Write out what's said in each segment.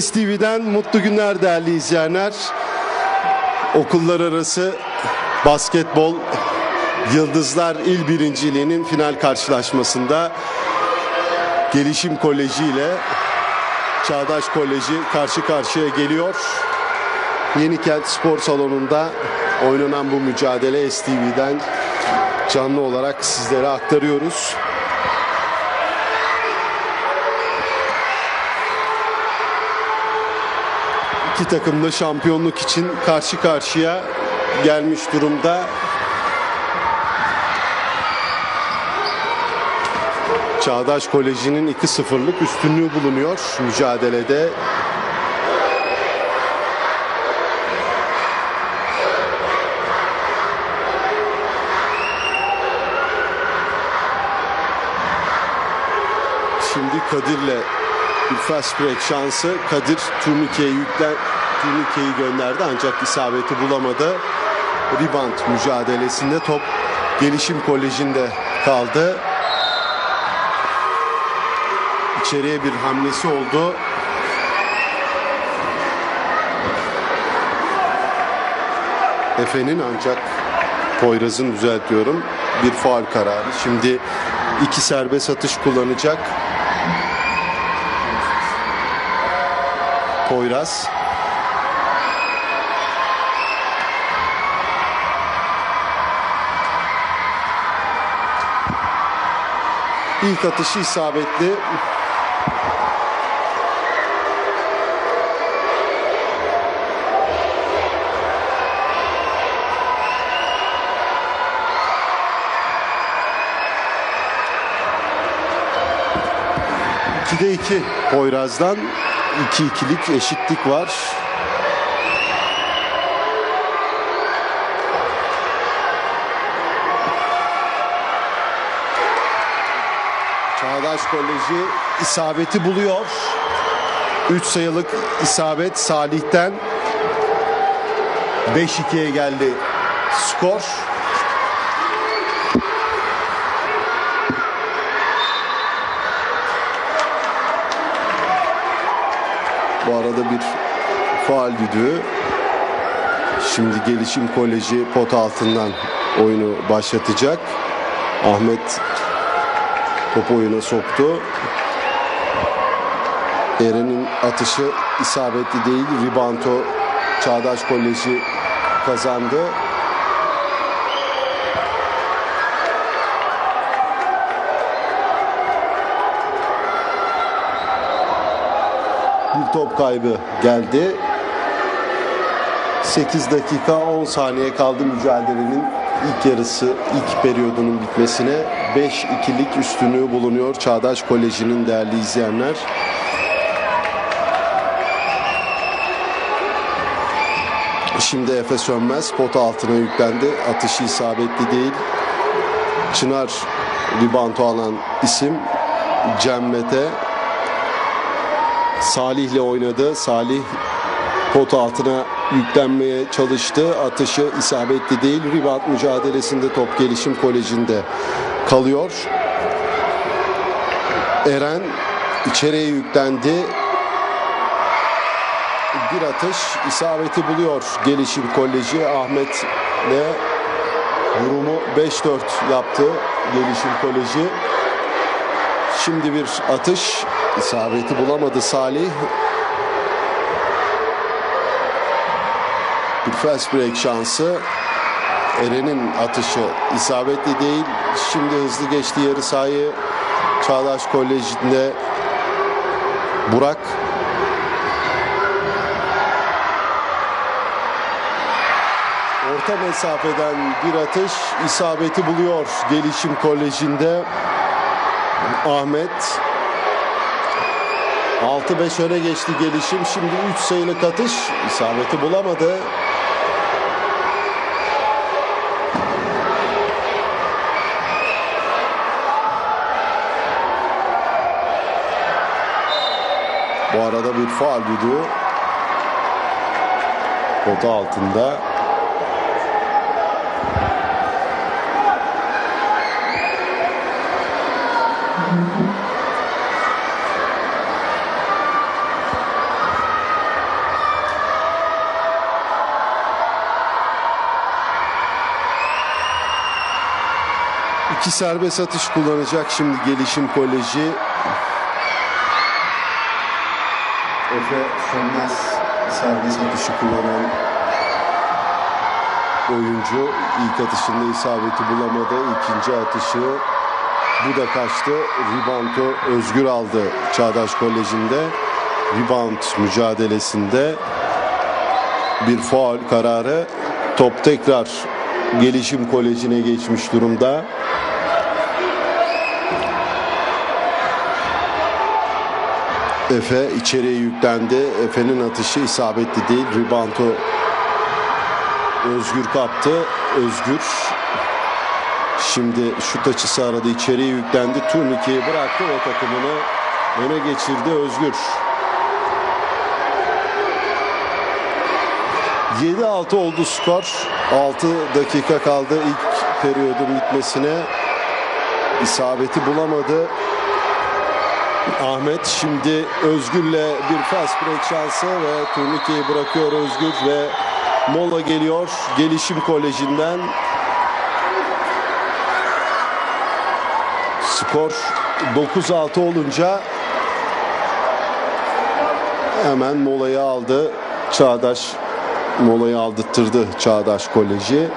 STV'den mutlu günler değerli izleyenler. Okullar arası basketbol Yıldızlar İl Birinciliği'nin final karşılaşmasında Gelişim Koleji ile Çağdaş Koleji karşı karşıya geliyor. Yenikent Spor Salonu'nda oynanan bu mücadele STV'den canlı olarak sizlere aktarıyoruz. İki takım da şampiyonluk için karşı karşıya gelmiş durumda. Çağdaş Koleji'nin 2-0'lık üstünlüğü bulunuyor mücadelede. Şimdi Kadir'le bir fast break şansı. Kadir turnikeyi yüklen turnikeyi gönderdi ancak isabeti bulamadı. Rebound mücadelesinde top Gelişim Koleji'nde kaldı. İçeriye bir hamlesi oldu. Efe'nin ancak Poyraz'ın düzeltiyorum bir faal kararı. Şimdi iki serbest atış kullanacak. Poyraz. İlk atışı isabetli. İkide iki Poyraz'dan 2-2'lik eşitlik var. Çağdaş Koleji isabeti buluyor. 3 sayılık isabet Salih'ten 5-2'ye geldi skor. Bu arada bir faal düdüğü. Şimdi Gelişim Koleji pot altından oyunu başlatacak. Ahmet topu oyuna soktu. Eren'in atışı isabetli değil. Ribanto Çağdaş Koleji kazandı. Bir top kaybı geldi. 8 dakika 10 saniye kaldı mücadelenin ilk yarısı, ilk periyodunun bitmesine. 5-2'lik üstünlüğü bulunuyor Çağdaş Koleji'nin değerli izleyenler. Şimdi Efe Sönmez pot altına yüklendi. Atışı isabetli değil. Çınar ribanto alan isim Cem Mete. Salih'le oynadı. Salih pot altına yüklenmeye çalıştı. Atışı isabetli değil. Rebound mücadelesinde top gelişim kolejinde kalıyor. Eren içeriye yüklendi. Bir atış isabeti buluyor gelişim koleji. Ahmet ve durumu 5-4 yaptı gelişim koleji. Şimdi bir atış isabeti bulamadı Salih. Bir fast break şansı. Eren'in atışı isabetli değil. Şimdi hızlı geçti yarı sahayı. Çağdaş Koleji'nde Burak orta mesafeden bir atış isabeti buluyor Gelişim Koleji'nde Ahmet 6-5 öne geçti gelişim. Şimdi 3 sayılık atış isabeti bulamadı. Arada bir faal düdüğü pota altında. İki serbest atış kullanacak şimdi Gelişim Koleji. Efe Sönmez serbest atışı kullanan oyuncu ilk atışında isabeti bulamadı. İkinci atışı bu da kaçtı. Rebound'u Özgür aldı Çağdaş Koleji'nde. Rebound mücadelesinde bir faul kararı. Top tekrar Gelişim Koleji'ne geçmiş durumda. Efe içeriye yüklendi. Efe'nin atışı isabetli değil. Rebound'u Özgür kaptı. Özgür şimdi şut açısı aradı. içeriye yüklendi. Turnikeyi bıraktı ve takımını öne geçirdi Özgür. 7-6 oldu skor. 6 dakika kaldı ilk periyodun bitmesine. İsabeti bulamadı. Ahmet şimdi Özgür'le bir fast break şansı ve turnikeyi bırakıyor Özgür ve mola geliyor Gelişim Koleji'nden. Skor 9-6 olunca hemen molayı aldı. Çağdaş molayı aldırttırdı Çağdaş Koleji.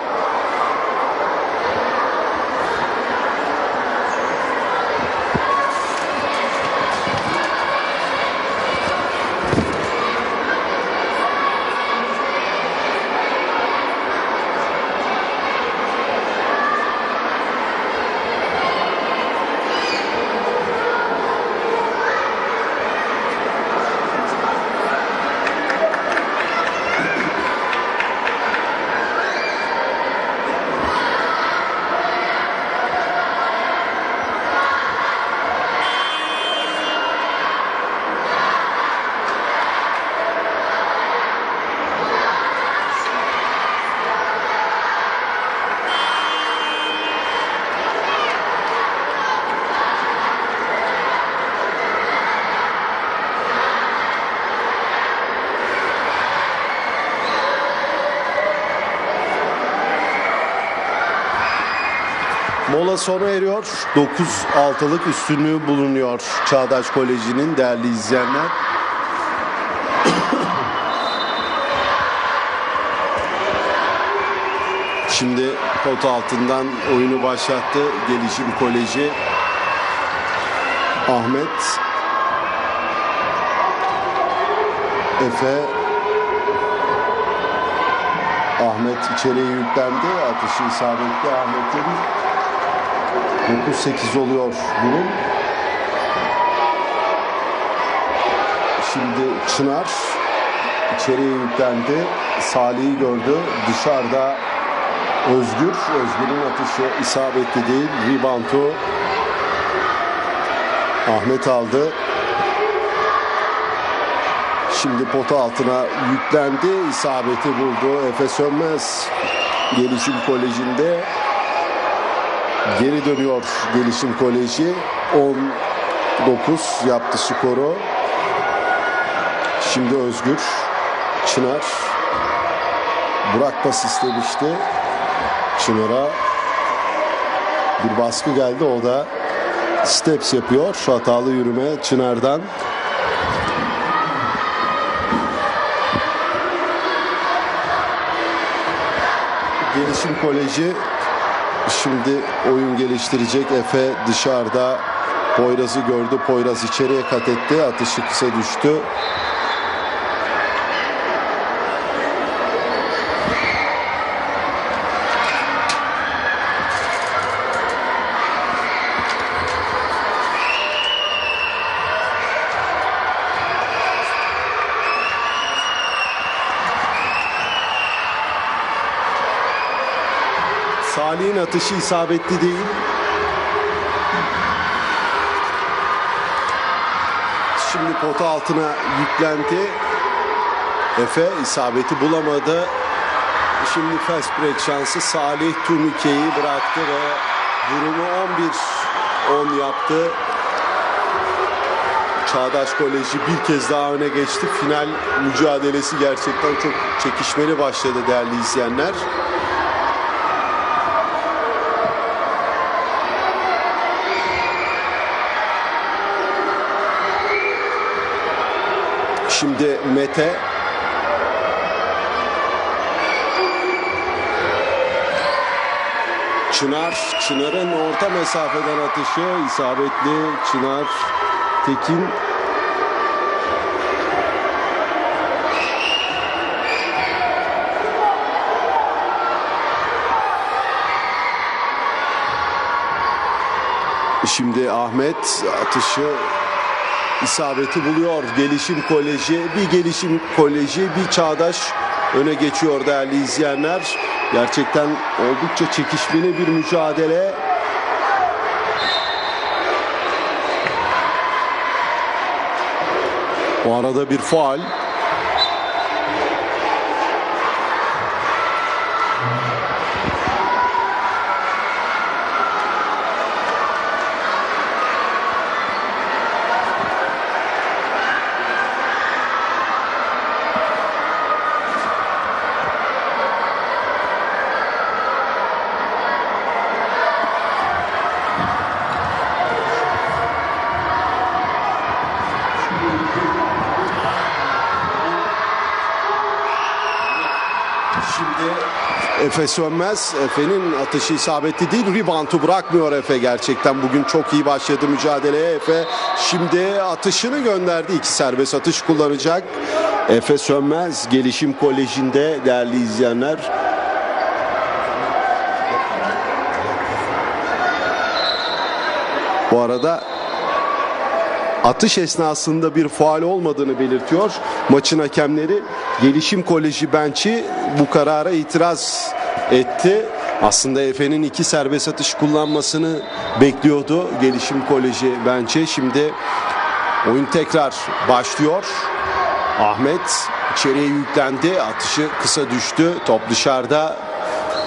Mola sona eriyor. 9-6'lık üstünlüğü bulunuyor Çağdaş Koleji'nin değerli izleyenler. Şimdi pot altından oyunu başlattı Gelişim Koleji. Ahmet Efe Ahmet içeriye yüklendi. Atışı isabetli Ahmet'in 9-8 oluyor durum. Şimdi Çınar içeriye yüklendi. Salih'i gördü. Dışarıda Özgür. Özgür'ün atışı isabetli değil. Rebound'u Ahmet aldı. Şimdi pota altına yüklendi. İsabeti buldu. Efe Sönmez Gelişim Koleji'nde geri dönüyor Gelişim Koleji. 19 yaptı skoru. Şimdi Özgür Çınar Burak pas istemişti. Çınar'a bir baskı geldi. O da steps yapıyor. Şu hatalı yürüme Çınar'dan. Gelişim Koleji şimdi oyun geliştirecek. Efe dışarıda Poyraz'ı gördü. Poyraz içeriye kat etti. Atışı kısa düştü. Salih'in atışı isabetli değil. Şimdi pota altına yüklendi. Efe isabeti bulamadı. Şimdi fast break şansı Salih turnikeyi bıraktı ve durumu 11-10 yaptı. Çağdaş Koleji bir kez daha öne geçti. Final mücadelesi gerçekten çok çekişmeli başladı değerli izleyenler. Şimdi Mete. Çınar, Çınar'ın orta mesafeden atışı. İsabetli Çınar Tekin. Şimdi Ahmet atışı isabeti buluyor. Gelişim Koleji, bir Gelişim Koleji, bir Çağdaş öne geçiyor değerli izleyenler. Gerçekten oldukça çekişmeli bir mücadele. Bu arada bir faal. Şimdi Efe Sönmez. Efe'nin atışı isabetli değil. Rebound'u bırakmıyor Efe gerçekten. Bugün çok iyi başladı mücadeleye Efe. Şimdi atışını gönderdi. İki serbest atış kullanacak. Efe Sönmez Gelişim Koleji'nde değerli izleyenler. Bu arada atış esnasında bir faal olmadığını belirtiyor. Maçın hakemleri Gelişim Koleji bençi bu karara itiraz etti. Aslında Efe'nin iki serbest atış kullanmasını bekliyordu Gelişim Koleji bençi. Şimdi oyun tekrar başlıyor. Ahmet içeriye yüklendi. Atışı kısa düştü. Top dışarıda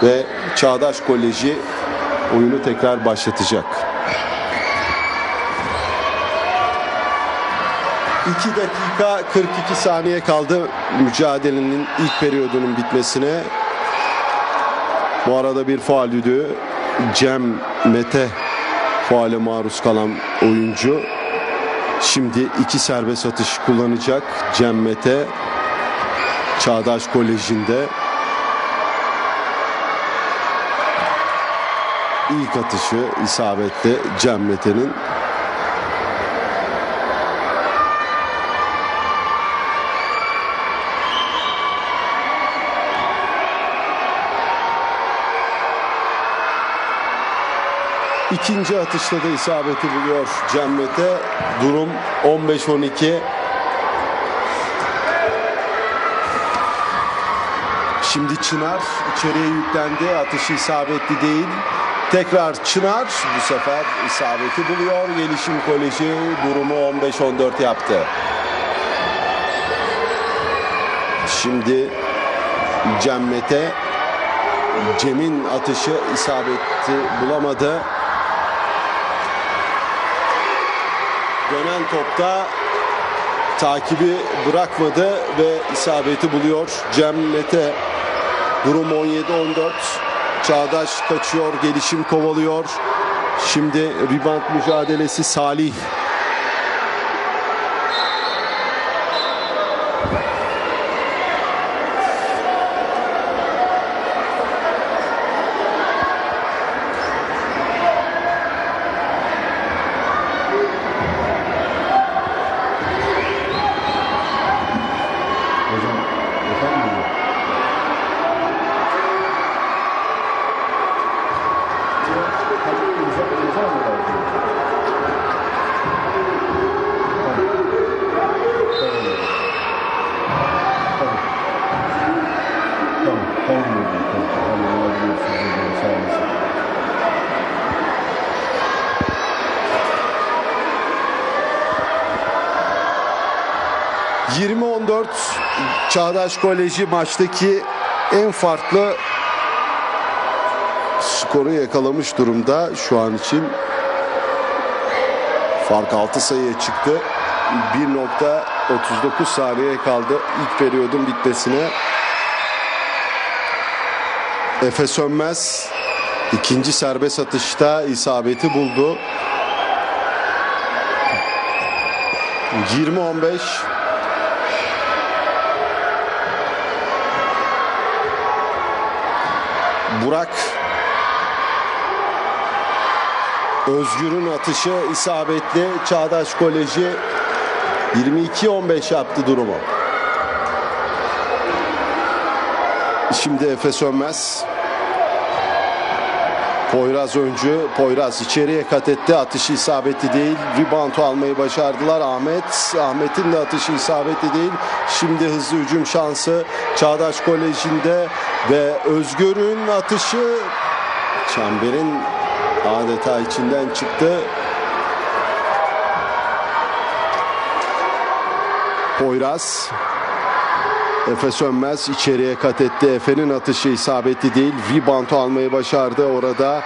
ve Çağdaş Koleji oyunu tekrar başlatacak. 2 dakika 42 saniye kaldı mücadelenin ilk periyodunun bitmesine. Bu arada bir faal düdüğü. Cem Mete faale maruz kalan oyuncu. Şimdi iki serbest atış kullanacak Cem Mete. Çağdaş Koleji'nde. İlk atışı isabetli Cem Mete'nin. İkinci atışta da isabeti buluyor Cem Mete. Durum 15-12. Şimdi Çınar içeriye yüklendi. Atışı isabetli değil. Tekrar Çınar bu sefer isabeti buluyor. Gelişim Koleji durumu 15-14 yaptı. Şimdi Cem Mete Cem'in atışı isabeti bulamadı. Topta takibi bırakmadı ve isabeti buluyor. Cem Mete durum 17-14. Çağdaş kaçıyor, gelişim kovalıyor. Şimdi rebound mücadelesi Salih. Çağdaş Koleji maçtaki en farklı skoru yakalamış durumda şu an için. Fark 6 sayıya çıktı. 1.39 saniye kaldı ilk periyodun bitmesine. Efe Sönmez ikinci serbest atışta isabeti buldu. 20-15 Burak Özgür'ün atışı isabetli. Çağdaş Koleji 22-15 yaptı durumu. Şimdi Efe Sönmez. Poyraz öncü. Poyraz içeriye kat etti. Atışı isabetli değil. Rebound almayı başardılar. Ahmet. Ahmet'in de atışı isabetli değil. Şimdi hızlı hücum şansı Çağdaş Koleji'nde ve Özgür'ün atışı çemberin adeta içinden çıktı. Poyraz Efe Sönmez içeriye kat etti. Efe'nin atışı isabetli değil. Rebound almayı başardı orada.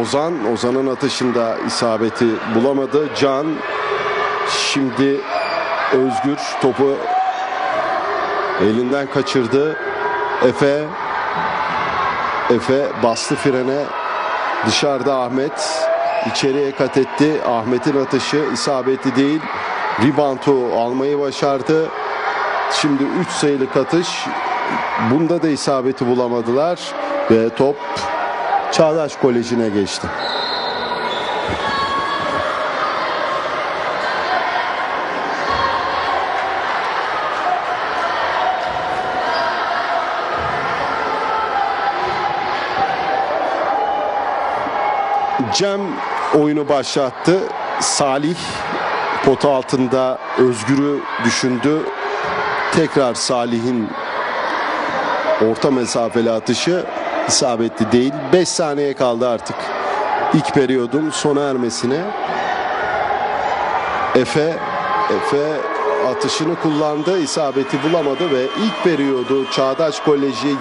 Ozan, Ozan'ın atışında isabeti bulamadı. Can şimdi Özgür topu elinden kaçırdı. Efe Efe bastı frene. Dışarıda Ahmet içeriye kat etti. Ahmet'in atışı isabetli değil. Rebound'u almayı başardı. Şimdi 3 sayılık atış. Bunda da isabeti bulamadılar. Ve top Çağdaş Koleji'ne geçti. Cem oyunu başlattı. Salih pota altında Özgür'ü düşündü. Tekrar Salih'in orta mesafeli atışı isabetli değil. 5 saniye kaldı artık ilk periyodun sona ermesine. Efe Efe atışını kullandı, isabeti bulamadı ve ilk periyodu Çağdaş Koleji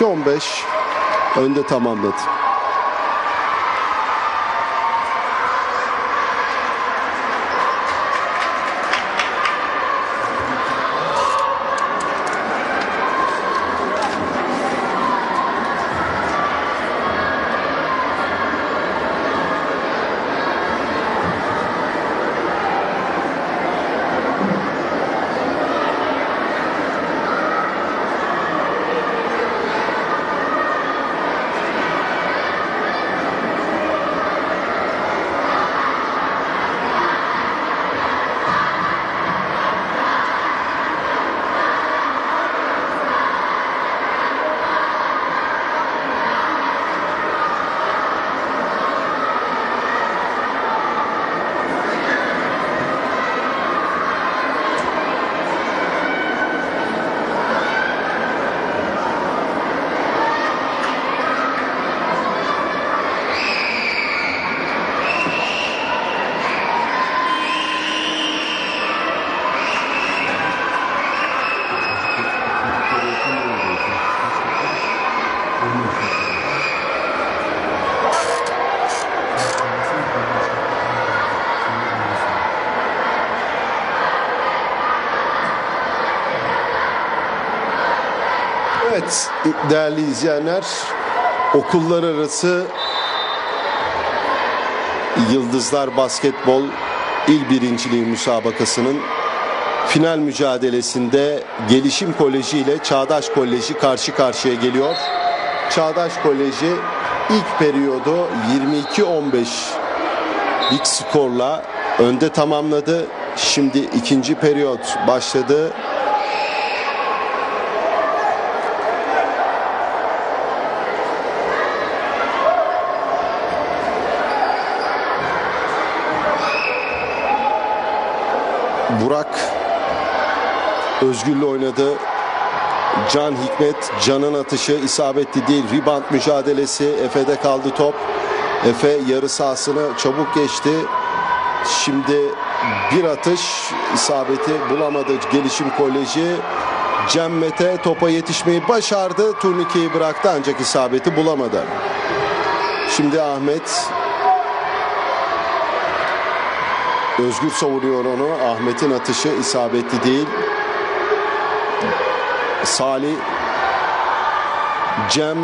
22-15 önde tamamladı. Evet değerli izleyenler okullar arası Yıldızlar Basketbol İl Birinciliği müsabakasının final mücadelesinde Gelişim Koleji ile Çağdaş Koleji karşı karşıya geliyor. Çağdaş Koleji ilk periyodu 22-15 lig skorla önde tamamladı. Şimdi ikinci periyot başladı. Burak Özgür'le oynadı. Can Hikmet, Can'ın atışı isabetli değil. Rebound mücadelesi. Efe'de kaldı top. Efe yarı sahasını çabuk geçti. Şimdi bir atış isabeti bulamadı Gelişim Koleji. Cem Mete topa yetişmeyi başardı. Turnikeyi bıraktı ancak isabeti bulamadı. Şimdi Ahmet Özgür savuruyor onu. Ahmet'in atışı isabetli değil. Salih. Cem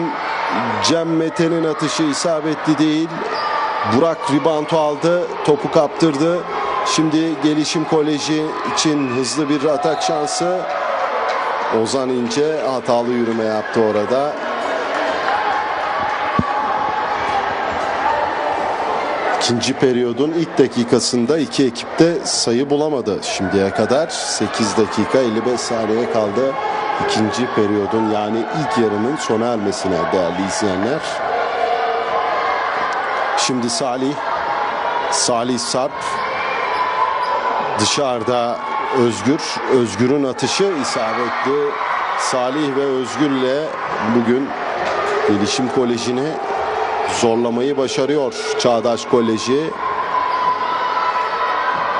Cem Mete'nin atışı isabetli değil. Burak ribantu aldı. Topu kaptırdı. Şimdi gelişim koleji için hızlı bir atak şansı. Ozan İnce hatalı yürüme yaptı orada. İkinci periyodun ilk dakikasında iki ekip de sayı bulamadı şimdiye kadar. 8 dakika 55 saniye kaldı ikinci periyodun yani ilk yarının sona ermesine değerli izleyenler. Şimdi Salih Salih Sarp dışarıda Özgür Özgür'ün atışı isabetli Salih ve Özgür'le bugün Gelişim Koleji'ni zorlamayı başarıyor Çağdaş Koleji.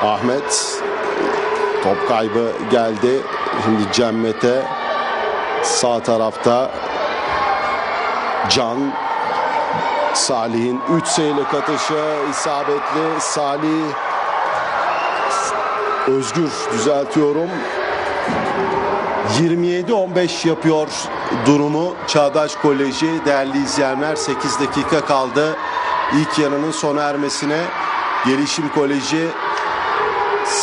Ahmet top kaybı geldi. Şimdi Cemmet'e sağ tarafta Can Salih'in 3 sayılık atışı isabetli. Salih Özgür düzeltiyorum. 27-15 yapıyor durumu Çağdaş Koleji. Değerli izleyenler 8 dakika kaldı. İlk yarının sona ermesine Gelişim Koleji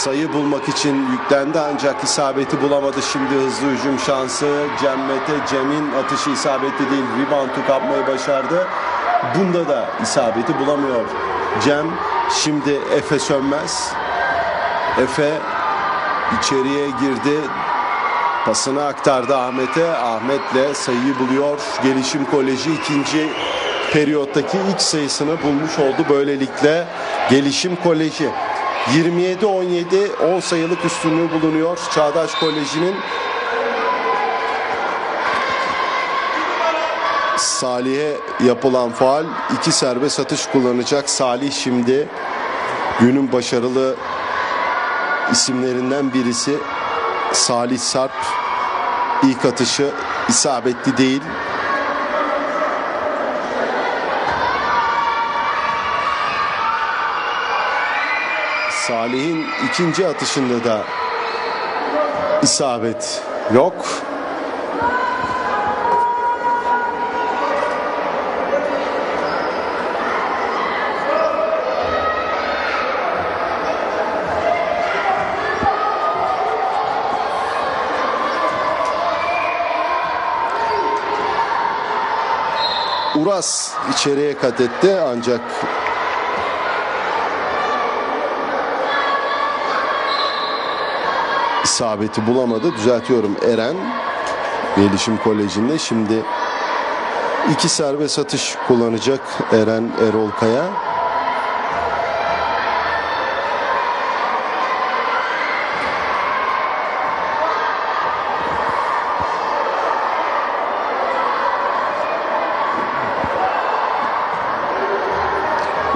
sayı bulmak için yüklendi ancak isabeti bulamadı. Şimdi hızlı hücum şansı Cemmete Cem'in atışı isabetli değil. Rebound'u kapmayı başardı. Bunda da isabeti bulamıyor. Cem şimdi Efe Sönmez. Efe içeriye girdi. Pasını aktardı Ahmet'e. Ahmet'le sayıyı buluyor. Gelişim Koleji ikinci periyottaki ilk sayısını bulmuş oldu. Böylelikle Gelişim Koleji 27-17 10 sayılık üstünlüğü bulunuyor. Çağdaş Koleji'nin Salih'e yapılan faal iki serbest atış kullanacak. Salih şimdi günün başarılı isimlerinden birisi Salih Sarp ilk atışı isabetli değil. Salih'in ikinci atışında da isabet yok. Uras içeriye kat etti ancak isabeti bulamadı. Düzeltiyorum Eren Gelişim Koleji'nde şimdi iki serbest atış kullanacak Eren Erol Kaya.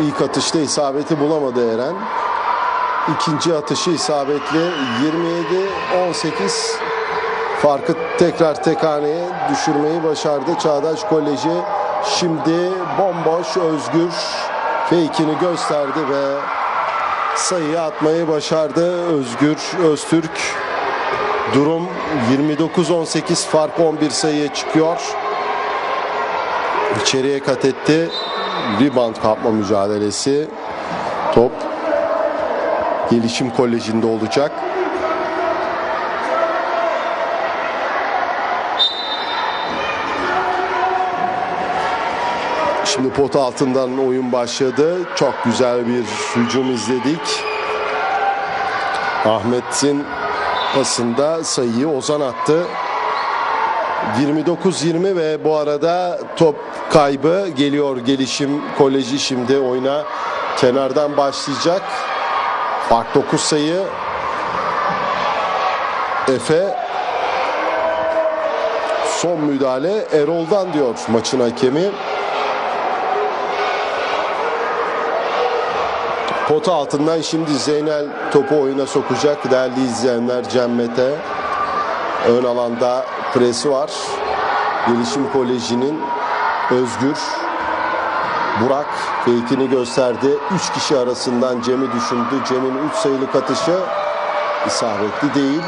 İlk atışta isabeti bulamadı Eren. İkinci atışı isabetli 27-18 farkı tekrar tek haneye düşürmeyi başardı Çağdaş Koleji. Şimdi bomboş Özgür fake'ini gösterdi ve sayıyı atmayı başardı Özgür Öztürk. Durum 29-18 fark 11 sayıya çıkıyor. İçeriye kat etti. Rebound kapma mücadelesi. Top Gelişim Koleji'nde olacak. Şimdi pot altından oyun başladı. Çok güzel bir hücum izledik. Ahmet'in pasında sayıyı Ozan attı. 29-20 ve bu arada top kaybı geliyor gelişim koleji şimdi oyuna kenardan başlayacak. Fark 9 sayı. Efe son müdahale Erol'dan diyor maçın hakemi. Pota altından şimdi Zeynel topu oyuna sokacak değerli izleyenler Cemmet'e. Ön alanda presi var. Gelişim Koleji'nin Özgür Burak fake'ini gösterdi. 3 kişi arasından Cem'i düşündü. Cem'in 3 sayılık atışı isabetli değil.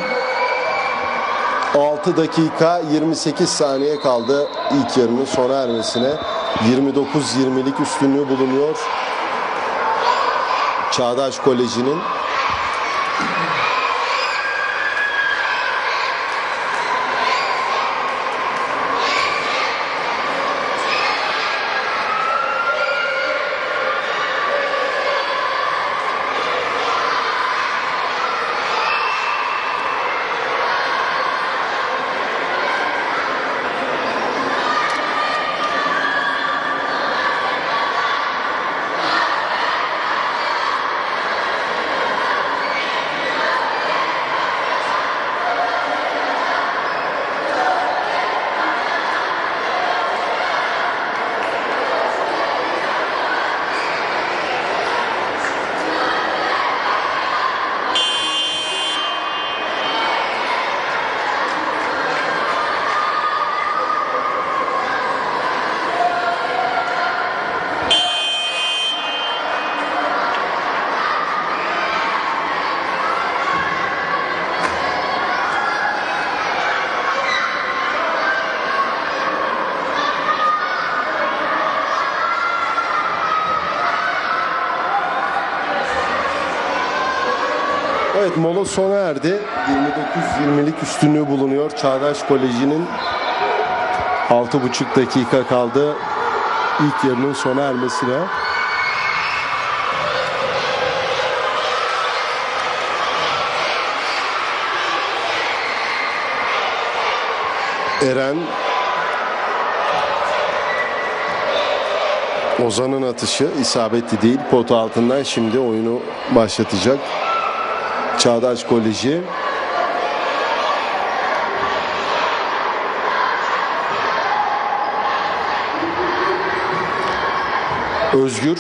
6 dakika 28 saniye kaldı ilk yarının sona ermesine. 29-20'lik üstünlüğü bulunuyor. Çağdaş Koleji'nin mola sona erdi. 29-20'lik üstünlüğü bulunuyor. Çağdaş Koleji'nin 6,5 dakika kaldı ilk yarının sona ermesine. Eren Ozan'ın atışı isabetli değil. Pot altından şimdi oyunu başlatacak. Çağdaş Koleji. Özgür.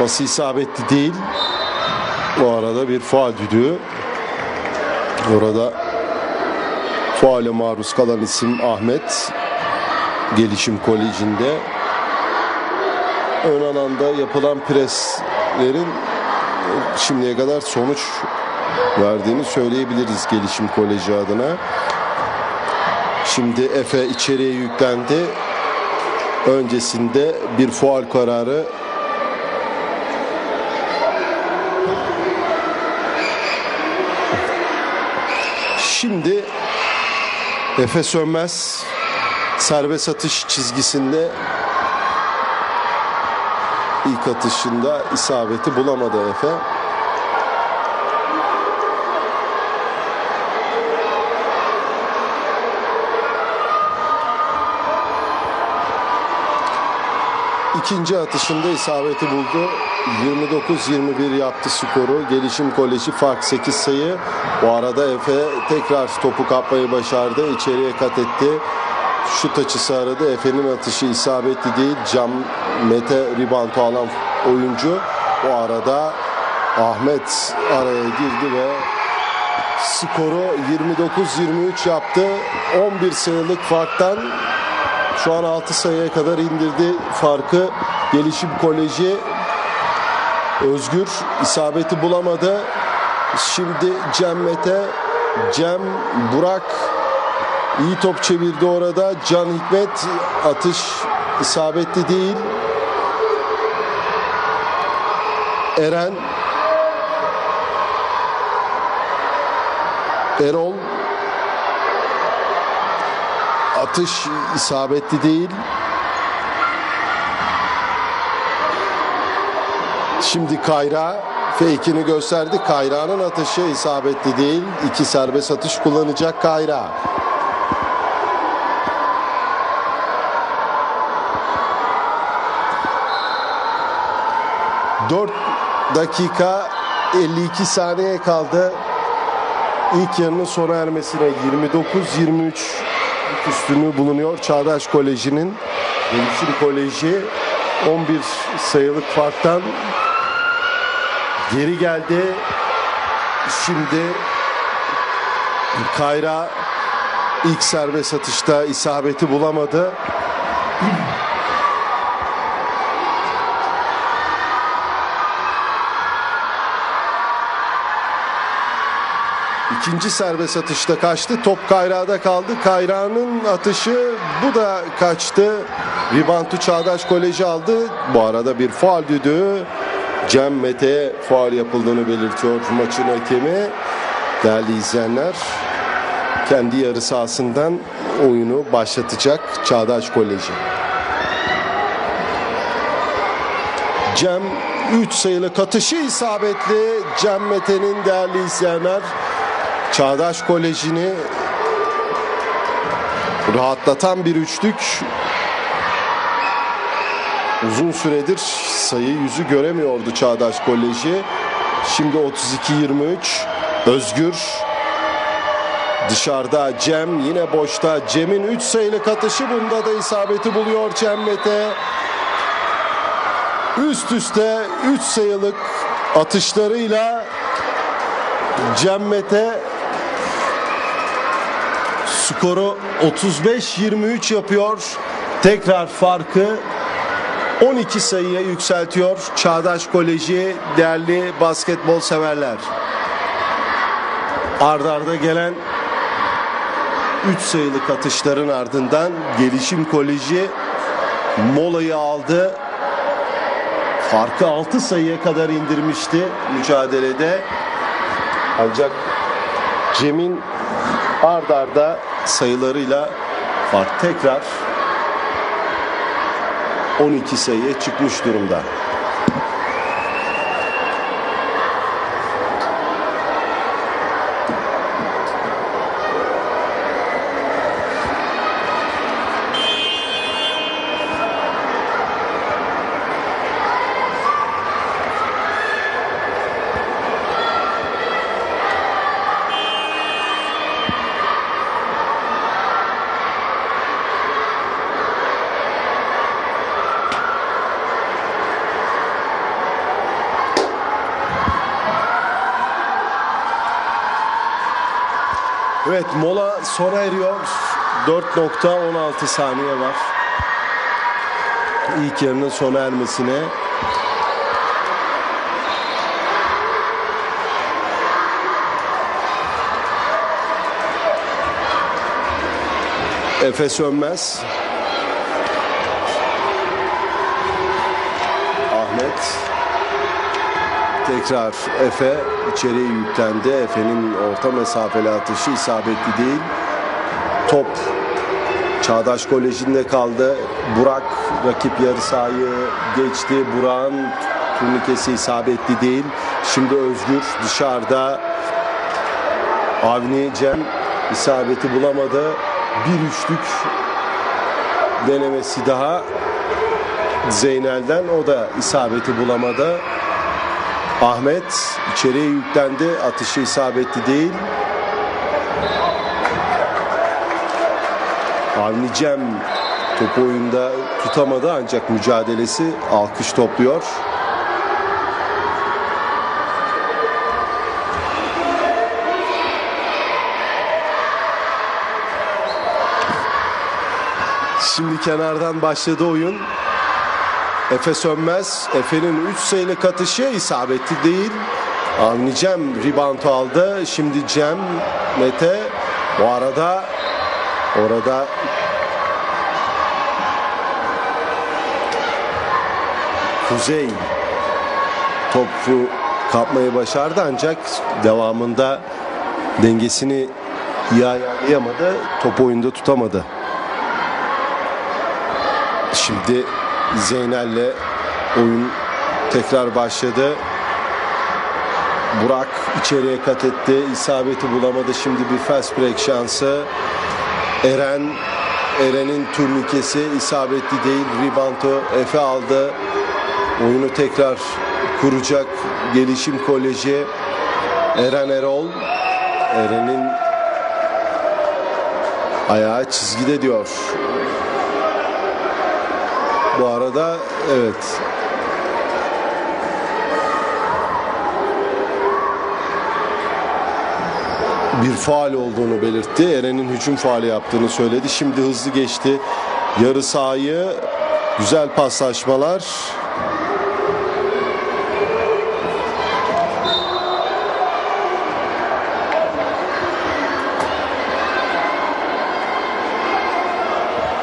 Bası isabetli değil. O arada bir faal düdüğü. Orada faale maruz kalan isim Ahmet. Gelişim Koleji'nde ön alanda yapılan preslerin şimdiye kadar sonuç verdiğini söyleyebiliriz Gelişim Koleji adına. Şimdi Efe içeriye yüklendi. Öncesinde bir faal kararı Şimdi Efe Sönmez serbest atış çizgisinde ilk atışında isabeti bulamadı Efe. İkinci atışında isabeti buldu. 29-21 yaptı skoru. Gelişim Koleji fark 8 sayı. Bu arada Efe tekrar topu kapmayı başardı. İçeriye kat etti. Şut açısı aradı. Efe'nin atışı isabetli değil. Cam Mete ribanto alan oyuncu. Bu arada Ahmet araya girdi ve skoru 29-23 yaptı. 11 sayılık farktan şu an 6 sayıya kadar indirdi farkı. Gelişim Koleji Özgür isabeti bulamadı. Şimdi Cem Mete, Cem Burak iyi top çevirdi orada. Can Hikmet atış isabetli değil. Eren Erol atış isabetli değil. Şimdi Kayra fake'ini gösterdi. Kayra'nın atışı isabetli değil. İki serbest atış kullanacak Kayra. Dakika 52 saniye kaldı. İlk yarının sona ermesine 29-23 üstünlüğü bulunuyor Çağdaş Koleji'nin. Gelişim Koleji 11 sayılık farktan geri geldi. Şimdi Kayra ilk serbest atışta isabeti bulamadı. İkinci serbest atışta kaçtı. Top Kayra'da kaldı. Kayra'nın atışı bu da kaçtı. Ribantu Çağdaş Koleji aldı. Bu arada bir faal düdüğü. Cem Mete faal yapıldığını belirtiyor maçın hakemi. Değerli izleyenler kendi yarı sahasından oyunu başlatacak Çağdaş Koleji. Cem 3 sayılı katışı isabetli. Cem Mete'nin değerli izleyenler Çağdaş Koleji'ni rahatlatan bir üçlük. Uzun süredir sayı yüzü göremiyordu Çağdaş Koleji. Şimdi 32-23 Özgür dışarıda Cem yine boşta Cem'in 3 sayılı katışı bunda da isabeti buluyor Cem Mete. Üst üste 3 sayılık atışlarıyla Cem Mete skoru 35-23 yapıyor. Tekrar farkı 12 sayıya yükseltiyor Çağdaş Koleji değerli basketbol severler. Ardarda arda gelen 3 sayılık atışların ardından Gelişim Koleji molayı aldı. Farkı 6 sayıya kadar indirmişti mücadelede. Ancak Cem'in ard arda sayılarıyla fark tekrar 12 sayıya çıkmış durumda. Evet mola sona eriyor. 4.16 saniye var. İlk yarının sona ermesine. Efe Sönmez. Ahmet. Tekrar Efe içeriye yüklendi. Efe'nin orta mesafeli atışı isabetli değil. Top Çağdaş Koleji'nde kaldı. Burak rakip yarı sahayı geçti. Burak'ın turnikesi isabetli değil. Şimdi Özgür dışarıda. Avni Cem isabeti bulamadı. Bir üçlük denemesi daha Zeynel'den. O da isabeti bulamadı. Ahmet içeriye yüklendi. Atışı isabetli değil. Avni topu oyunda tutamadı ancak mücadelesi alkış topluyor. Şimdi kenardan başladı oyun. Efe Sönmez. Efe'nin 3 sayılık atışı isabetli değil. Avni Cem rebound aldı. Şimdi Cem, Mete. Bu arada orada Kuzey topu kapmayı başardı ancak devamında dengesini iyi ayarlayamadı. Top oyunda tutamadı. Şimdi Zeynel'le oyun tekrar başladı. Burak içeriye kat etti. İsabeti bulamadı. Şimdi bir fast break şansı. Eren Eren'in turnikesi isabetli değil. Rebound'u Efe aldı. Oyunu tekrar kuracak Gelişim Koleji. Eren Erol. Eren'in ayağı çizgide diyor. Bu arada evet bir faal olduğunu belirtti. Eren'in hücum faali yaptığını söyledi. Şimdi hızlı geçti. Yarı sahayı güzel paslaşmalar.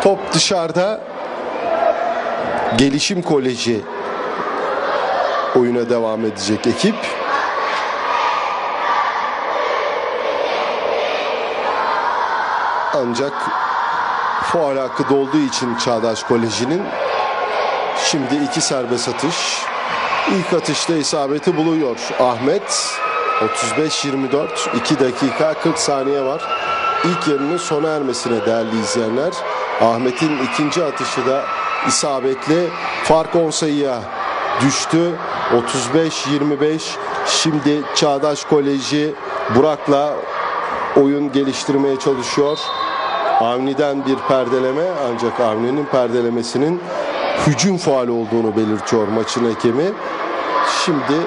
Top dışarıda. Gelişim Koleji oyuna devam edecek ekip. Ancak faal hakkı dolduğu için Çağdaş Koleji'nin şimdi iki serbest atış. İlk atışta isabeti buluyor Ahmet. 35-24 2 dakika 40 saniye var. İlk yarının sona ermesine değerli izleyenler. Ahmet'in ikinci atışı da isabetli. Fark 10 sayıya düştü. 35-25 şimdi Çağdaş Koleji Burak'la oyun geliştirmeye çalışıyor. Avni'den bir perdeleme ancak Avni'nin perdelemesinin hücum faali olduğunu belirtiyor maçın hakemi. Şimdi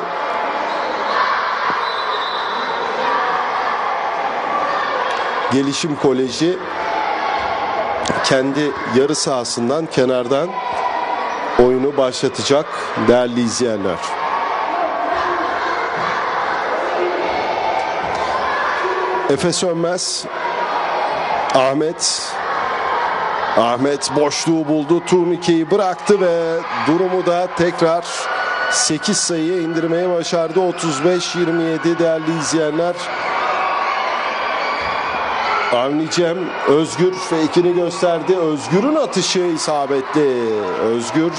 Gelişim Koleji kendi yarı sahasından kenardan oyunu başlatacak değerli izleyenler. Efe Sönmez Ahmet Ahmet boşluğu buldu. Turnikeyi bıraktı ve durumu da tekrar 8 sayıya indirmeye başardı. 35-27 değerli izleyenler. Avni Cem Özgür fake'ini gösterdi. Özgür'ün atışı isabetli. Özgür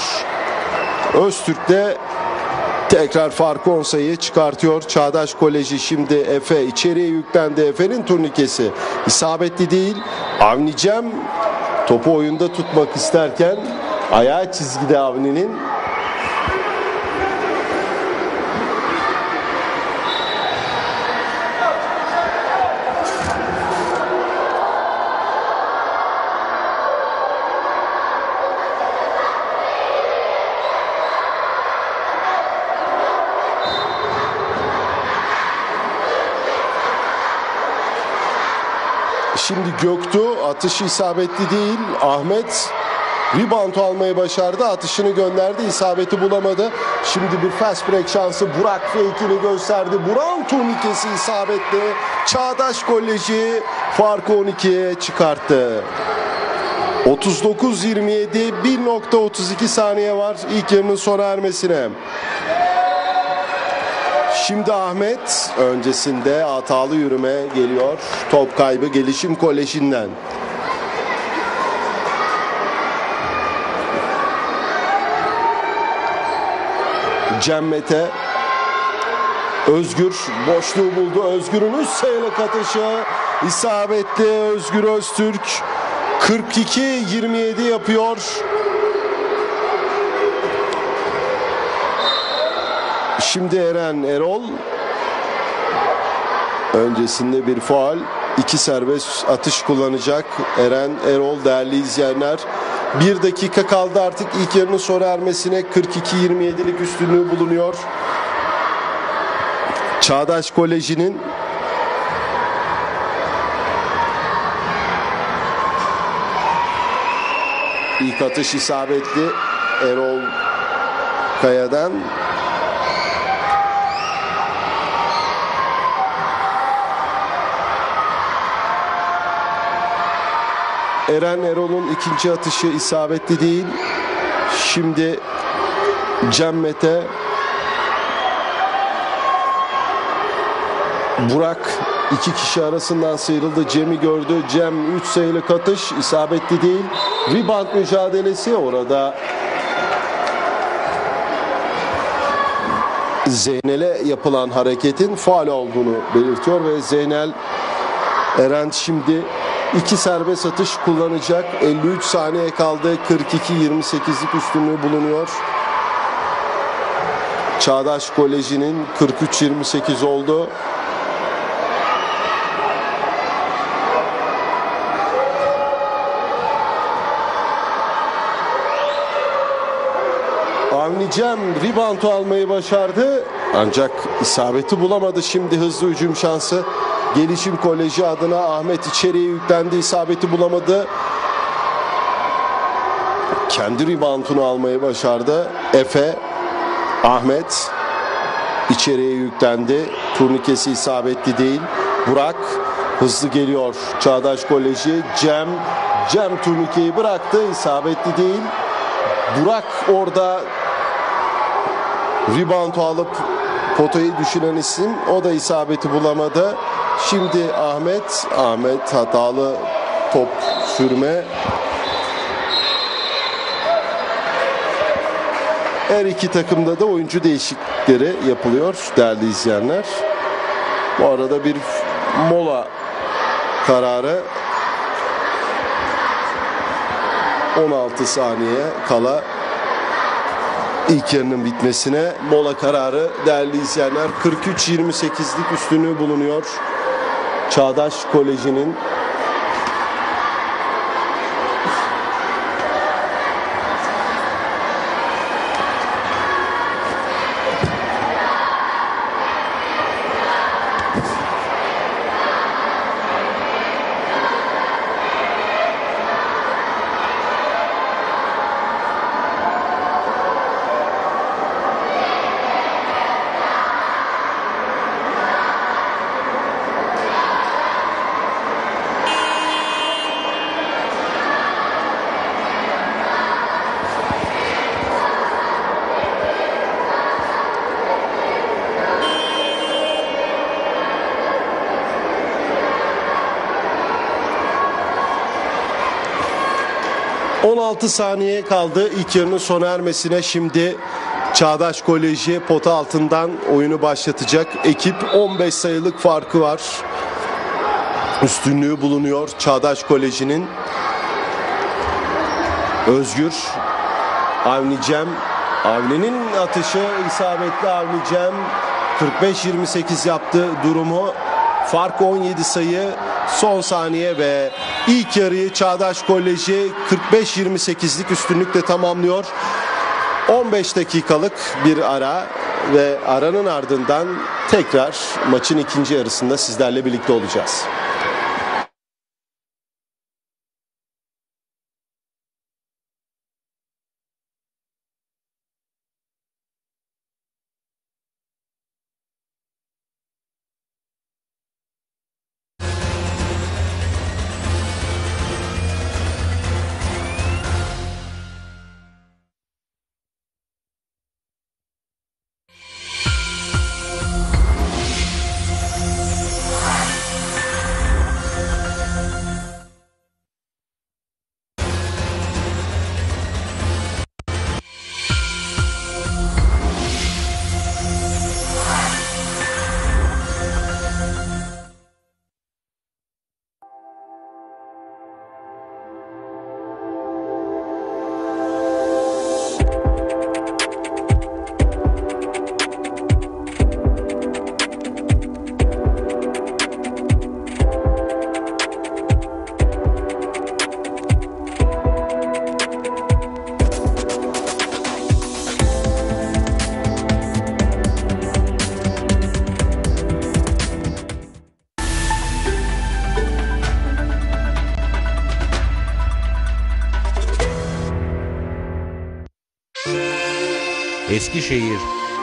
Öztürk de tekrar farkı 10 sayı çıkartıyor. Çağdaş Koleji şimdi Efe içeriye yüklendi. Efe'nin turnikesi isabetli değil. Avni Cem topu oyunda tutmak isterken ayağı çizgide Avni'nin Şimdi Göktuğ atışı isabetli değil. Ahmet rebound almayı başardı. Atışını gönderdi. isabeti bulamadı. Şimdi bir fast break şansı. Burak fake'ini gösterdi. Buran turnikesi isabetli. Çağdaş Koleji farkı 12'ye çıkarttı. 39-27 1.32 saniye var ilk yarının sona ermesine. Şimdi Ahmet öncesinde hatalı yürüme geliyor. Top kaybı gelişim kolejinden. Cem Mete Özgür boşluğu buldu. Özgür'ün üst sayılık atışı isabetli Özgür Öztürk 42-27 yapıyor. Şimdi Eren Erol öncesinde bir faal iki serbest atış kullanacak Eren Erol değerli izleyenler. Bir dakika kaldı artık ilk yarının sona ermesine 42-27'lik üstünlüğü bulunuyor. Çağdaş Koleji'nin ilk atış isabetli Erol Kaya'dan Eren Erol'un ikinci atışı isabetli değil. Şimdi Cem Mete Burak iki kişi arasından sıyrıldı. Cem'i gördü. Cem 3 sayılık atış isabetli değil. Rebound mücadelesi orada Zeynel'e yapılan hareketin faal olduğunu belirtiyor ve Zeynel Eren şimdi iki serbest atış kullanacak. 53 saniye kaldı. 42-28'lik üstünlüğü bulunuyor. Çağdaş Koleji'nin 43-28 oldu. Avni Cem reboundu almayı başardı. Ancak isabeti bulamadı. Şimdi hızlı hücum şansı. Gelişim Koleji adına Ahmet içeriye yüklendi. isabeti bulamadı. Kendi reboundunu almayı başardı. Efe, Ahmet içeriye yüklendi. Turnikesi isabetli değil. Burak hızlı geliyor. Çağdaş Koleji. Cem, Cem turnikeyi bıraktı. isabetli değil. Burak orada rebound alıp potayı düşünen isim. O da isabeti bulamadı. Şimdi Ahmet, Ahmet hatalı top sürme. Her iki takımda da oyuncu değişiklikleri yapılıyor değerli izleyenler. Bu arada bir mola kararı 16 saniye kala ilk yarının bitmesine mola kararı değerli izleyenler 43-28'lik üstünlüğü bulunuyor. Çağdaş Koleji'nin 16 saniye kaldı ilk yarının sona ermesine. Şimdi Çağdaş Koleji pota altından oyunu başlatacak. Ekip 15 sayılık farkı var. Üstünlüğü bulunuyor Çağdaş Koleji'nin. Özgür Avni Cem Avni'nin atışı isabetli Avni Cem 45-28 yaptı durumu. Fark 17 sayı son saniye ve ilk yarıyı Çağdaş Koleji 45-28'lik üstünlükle tamamlıyor. 15 dakikalık bir ara ve aranın ardından tekrar maçın ikinci yarısında sizlerle birlikte olacağız.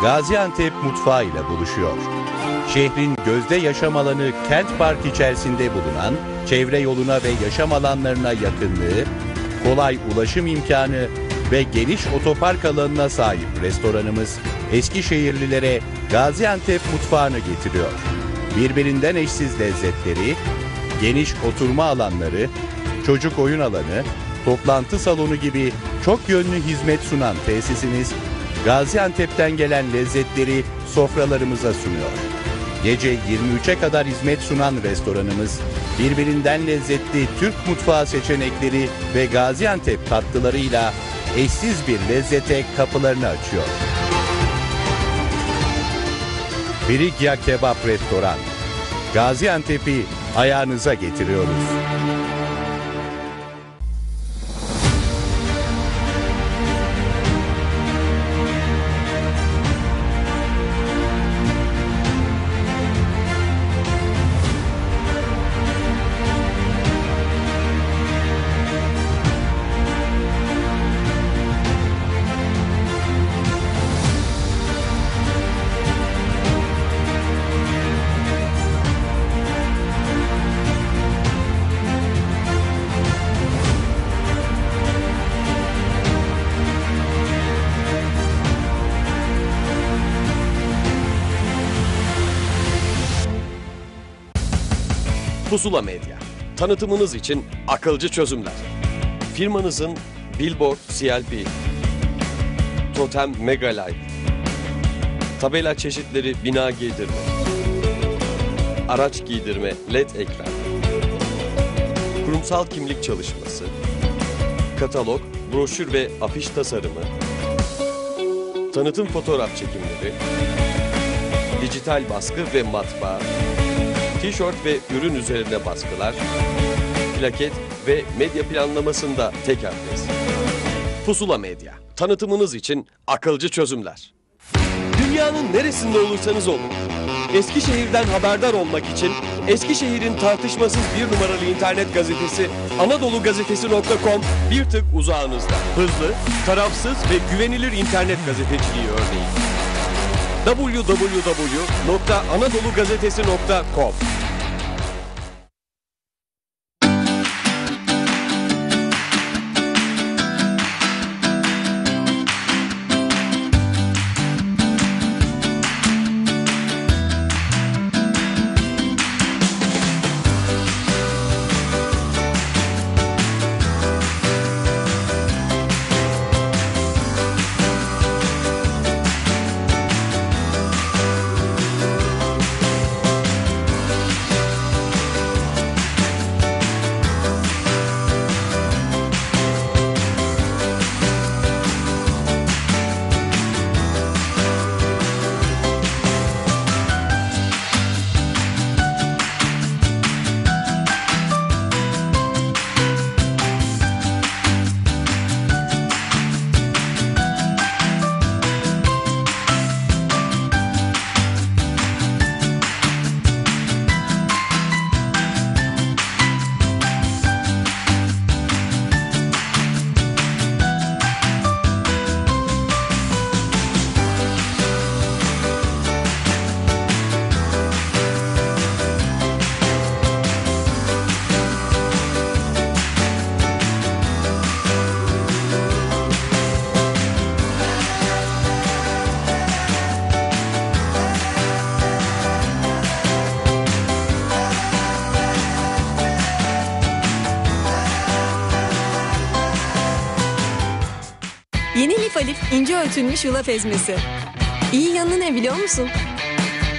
Gaziantep mutfağı ile buluşuyor. Şehrin gözde yaşam alanı Kent Park içerisinde bulunan çevre yoluna ve yaşam alanlarına yakınlığı, kolay ulaşım imkanı ve geniş otopark alanına sahip restoranımız Eskişehirlilere Gaziantep mutfağını getiriyor. Birbirinden eşsiz lezzetleri, geniş oturma alanları, çocuk oyun alanı, toplantı salonu gibi çok yönlü hizmet sunan tesisimiz Gaziantep'ten gelen lezzetleri sofralarımıza sunuyor. Gece 23'e kadar hizmet sunan restoranımız birbirinden lezzetli Türk mutfağı seçenekleri ve Gaziantep tatlılarıyla eşsiz bir lezzete kapılarını açıyor. Frigya Kebap Restoran. Gaziantep'i ayağınıza getiriyoruz. Pusula Medya. Tanıtımınız için akılcı çözümler. Firmanızın Billboard CLP, Totem Megalight, tabela çeşitleri bina giydirme, araç giydirme LED ekran, kurumsal kimlik çalışması, katalog, broşür ve afiş tasarımı, tanıtım fotoğraf çekimleri, dijital baskı ve matbaa, tişört ve ürün üzerine baskılar, plaket ve medya planlamasında tek adres. Pusula Medya. Tanıtımınız için akılcı çözümler. Dünyanın neresinde olursanız olun. Eskişehir'den haberdar olmak için Eskişehir'in tartışmasız bir numaralı internet gazetesi anadolugazetesi.com bir tık uzağınızda. Hızlı, tarafsız ve güvenilir internet gazeteciliği örneği www.anadolugazetesi.com ince ölçülmüş yulaf ezmesi. İyi yanı ne biliyor musun?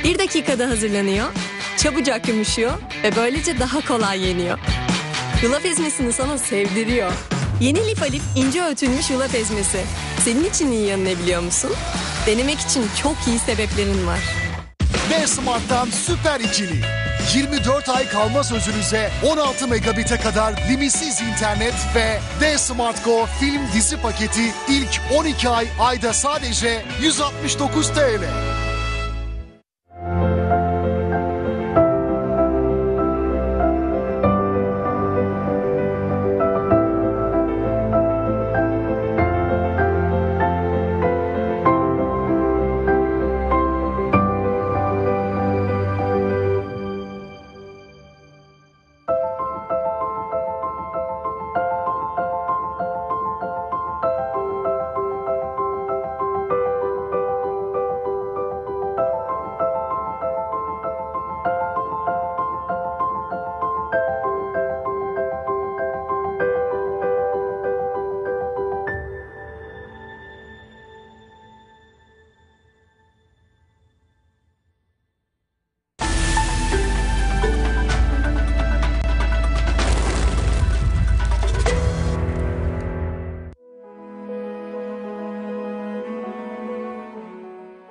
Bir dakikada hazırlanıyor, çabucak yumuşuyor ve böylece daha kolay yeniyor. Yulaf ezmesini sana sevdiriyor. Yeni lif ince ölçülmüş yulaf ezmesi. Senin için iyi yanı ne biliyor musun? Denemek için çok iyi sebeplerin var. D-Smart'tan süper ikili. 24 ay kalma sözünüze 16 megabite kadar limitsiz internet ve D-Smart Go film dizi paketi ilk 12 ay ayda sadece 169 TL.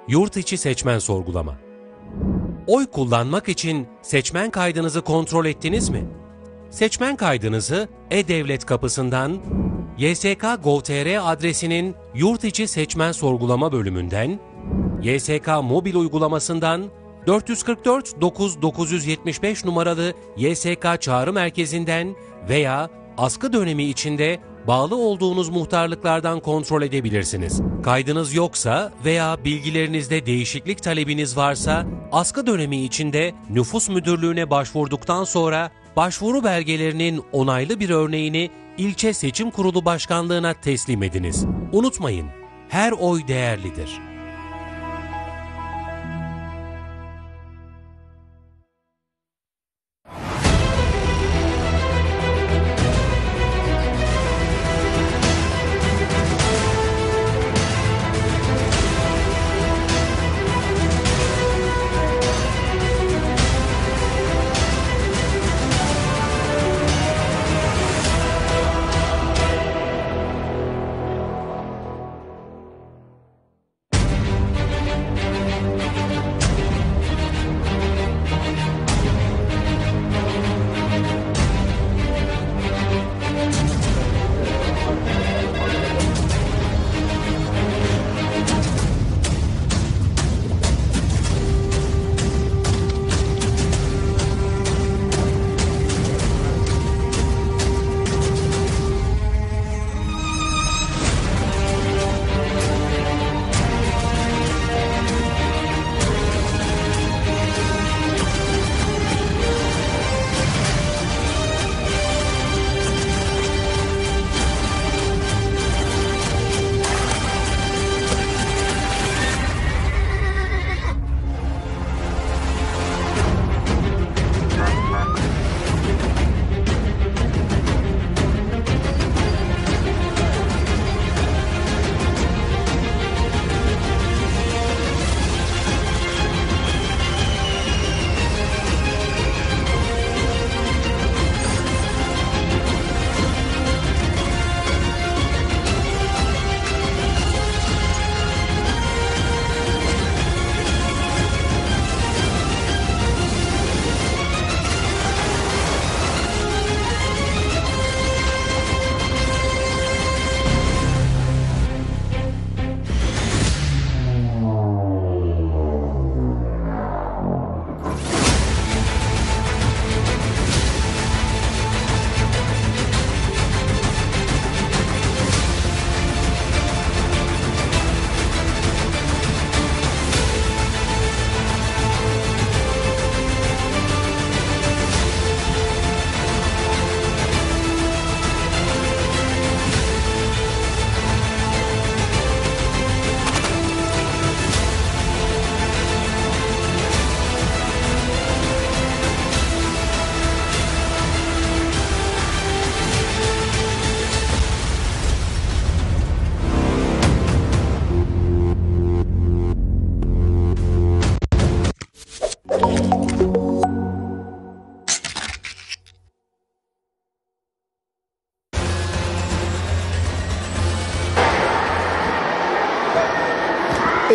Yurt içi seçmen sorgulama. Oy kullanmak için seçmen kaydınızı kontrol ettiniz mi? Seçmen kaydınızı e-devlet kapısından ysk.gov.tr adresinin yurt içi seçmen sorgulama bölümünden, YSK mobil uygulamasından 444 9 975 numaralı YSK çağrı merkezinden veya askı dönemi içinde bağlı olduğunuz muhtarlıklardan kontrol edebilirsiniz. Kaydınız yoksa veya bilgilerinizde değişiklik talebiniz varsa askı dönemi içinde nüfus müdürlüğüne başvurduktan sonra başvuru belgelerinin onaylı bir örneğini ilçe seçim kurulu başkanlığına teslim ediniz. Unutmayın, her oy değerlidir.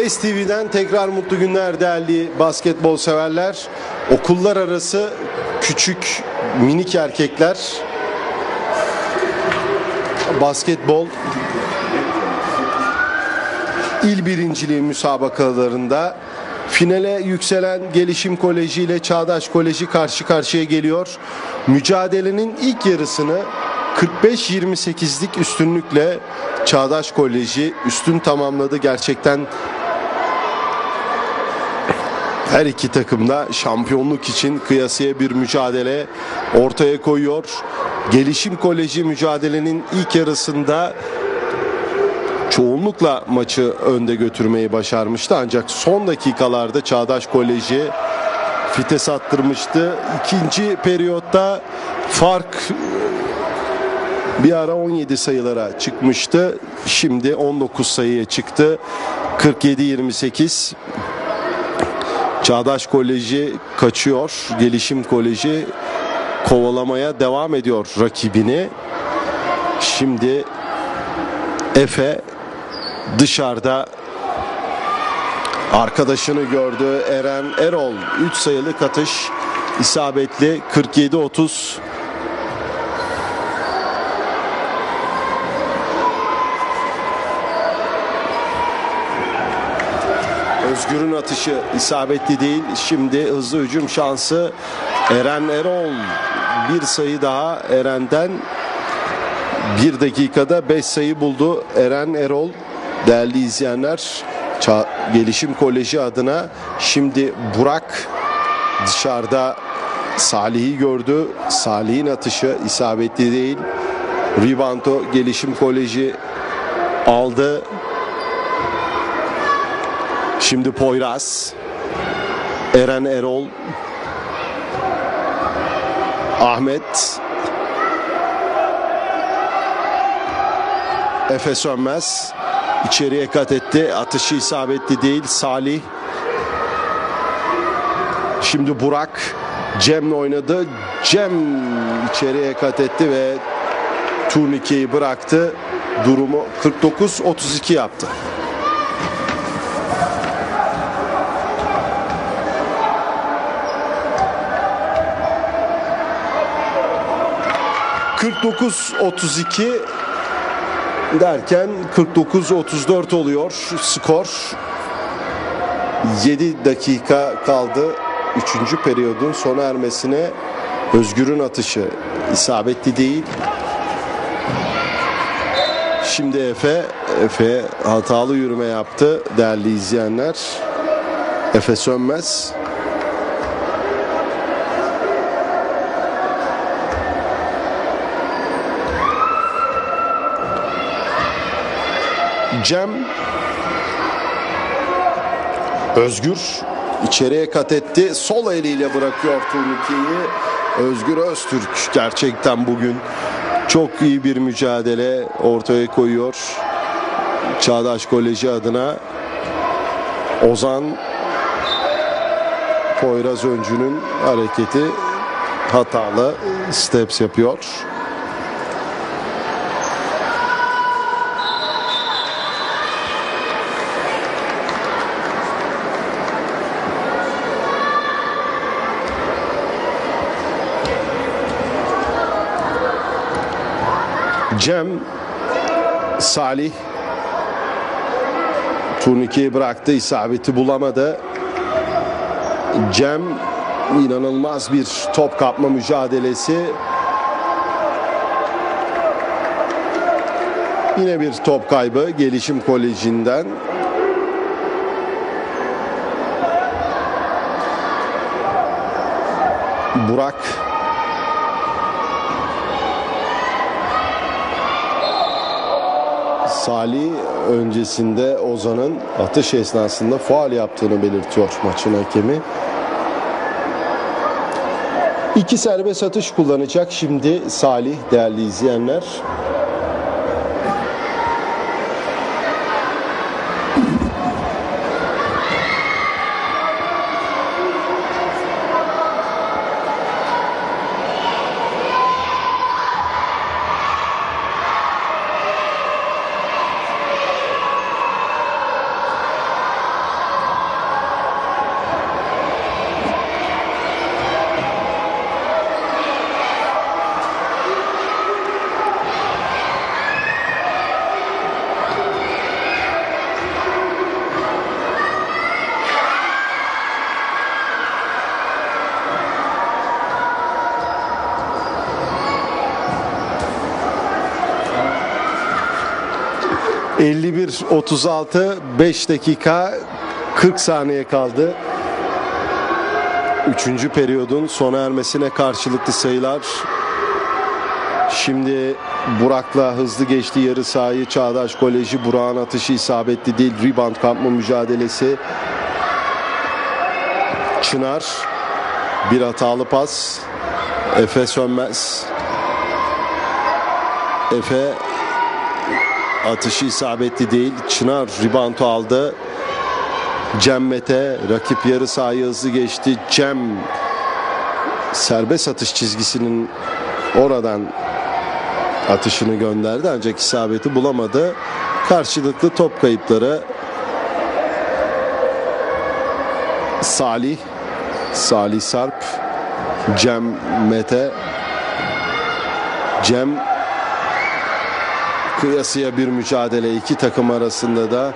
Face TV'den tekrar mutlu günler değerli basketbol severler. Okullar arası küçük minik erkekler basketbol il birinciliği müsabakalarında finale yükselen Gelişim Koleji ile Çağdaş Koleji karşı karşıya geliyor. Mücadelenin ilk yarısını 45-28'lik üstünlükle Çağdaş Koleji üstün tamamladı. Gerçekten her iki takım da şampiyonluk için kıyasıya bir mücadele ortaya koyuyor. Gelişim Koleji mücadelenin ilk yarısında çoğunlukla maçı önde götürmeyi başarmıştı. Ancak son dakikalarda Çağdaş Koleji fites attırmıştı. İkinci periyotta fark bir ara 17 sayılara çıkmıştı. Şimdi 19 sayıya çıktı. 47-28 Çağdaş Koleji kaçıyor. Gelişim Koleji kovalamaya devam ediyor rakibini. Şimdi Efe dışarıda arkadaşını gördü. Eren Erol 3 sayılı katış isabetli 47-30 Özgür'ün atışı isabetli değil. Şimdi hızlı hücum şansı Eren Erol. Bir sayı daha Eren'den bir dakikada 5 sayı buldu Eren Erol. Değerli izleyenler Ça- Gelişim Koleji adına şimdi Burak dışarıda Salih'i gördü. Salih'in atışı isabetli değil. Ribando Gelişim Koleji aldı. Şimdi Poyraz. Eren Erol. Ahmet. Efe Sönmez. içeriye kat etti. Atışı isabetli değil. Salih. Şimdi Burak. Cem'le oynadı. Cem içeriye kat etti ve turnikeyi bıraktı. Durumu 49-32 yaptı. ...49-32 derken 49-34 oluyor skor. 7 dakika kaldı 3. periyodun sona ermesine. Özgür'ün atışı isabetli değil. Şimdi Efe, Efe hatalı yürüme yaptı değerli izleyenler. Efe Sönmez. Cem Özgür içeriye kat etti. Sol eliyle bırakıyor turnikeyi. Özgür Öztürk gerçekten bugün çok iyi bir mücadele ortaya koyuyor. Çağdaş Koleji adına Ozan Poyraz Öncü'nün hareketi hatalı steps yapıyor. Cem Salih turnikeyi bıraktı isabeti bulamadı. Cem inanılmaz bir top kapma mücadelesi. Yine bir top kaybı Gelişim Koleji'nden. Burak Salih öncesinde Ozan'ın atış esnasında faal yaptığını belirtiyor maçın hakemi. İki serbest atış kullanacak şimdi Salih değerli izleyenler. 51-36 5 dakika 40 saniye kaldı. Üçüncü periyodun sona ermesine karşılıklı sayılar. Şimdi Burak'la hızlı geçti yarı sahayı Çağdaş Koleji. Burak'ın atışı isabetli değil. Rebound kapma mücadelesi. Çınar bir hatalı pas. Efe Sönmez. Efe atışı isabetli değil. Çınar reboundu aldı. Cem Mete rakip yarı sahayı hızlı geçti. Cem serbest atış çizgisinin oradan atışını gönderdi ancak isabeti bulamadı. Karşılıklı top kayıpları Salih Salih Sarp Cem Mete Cem kıyasıya bir mücadele iki takım arasında da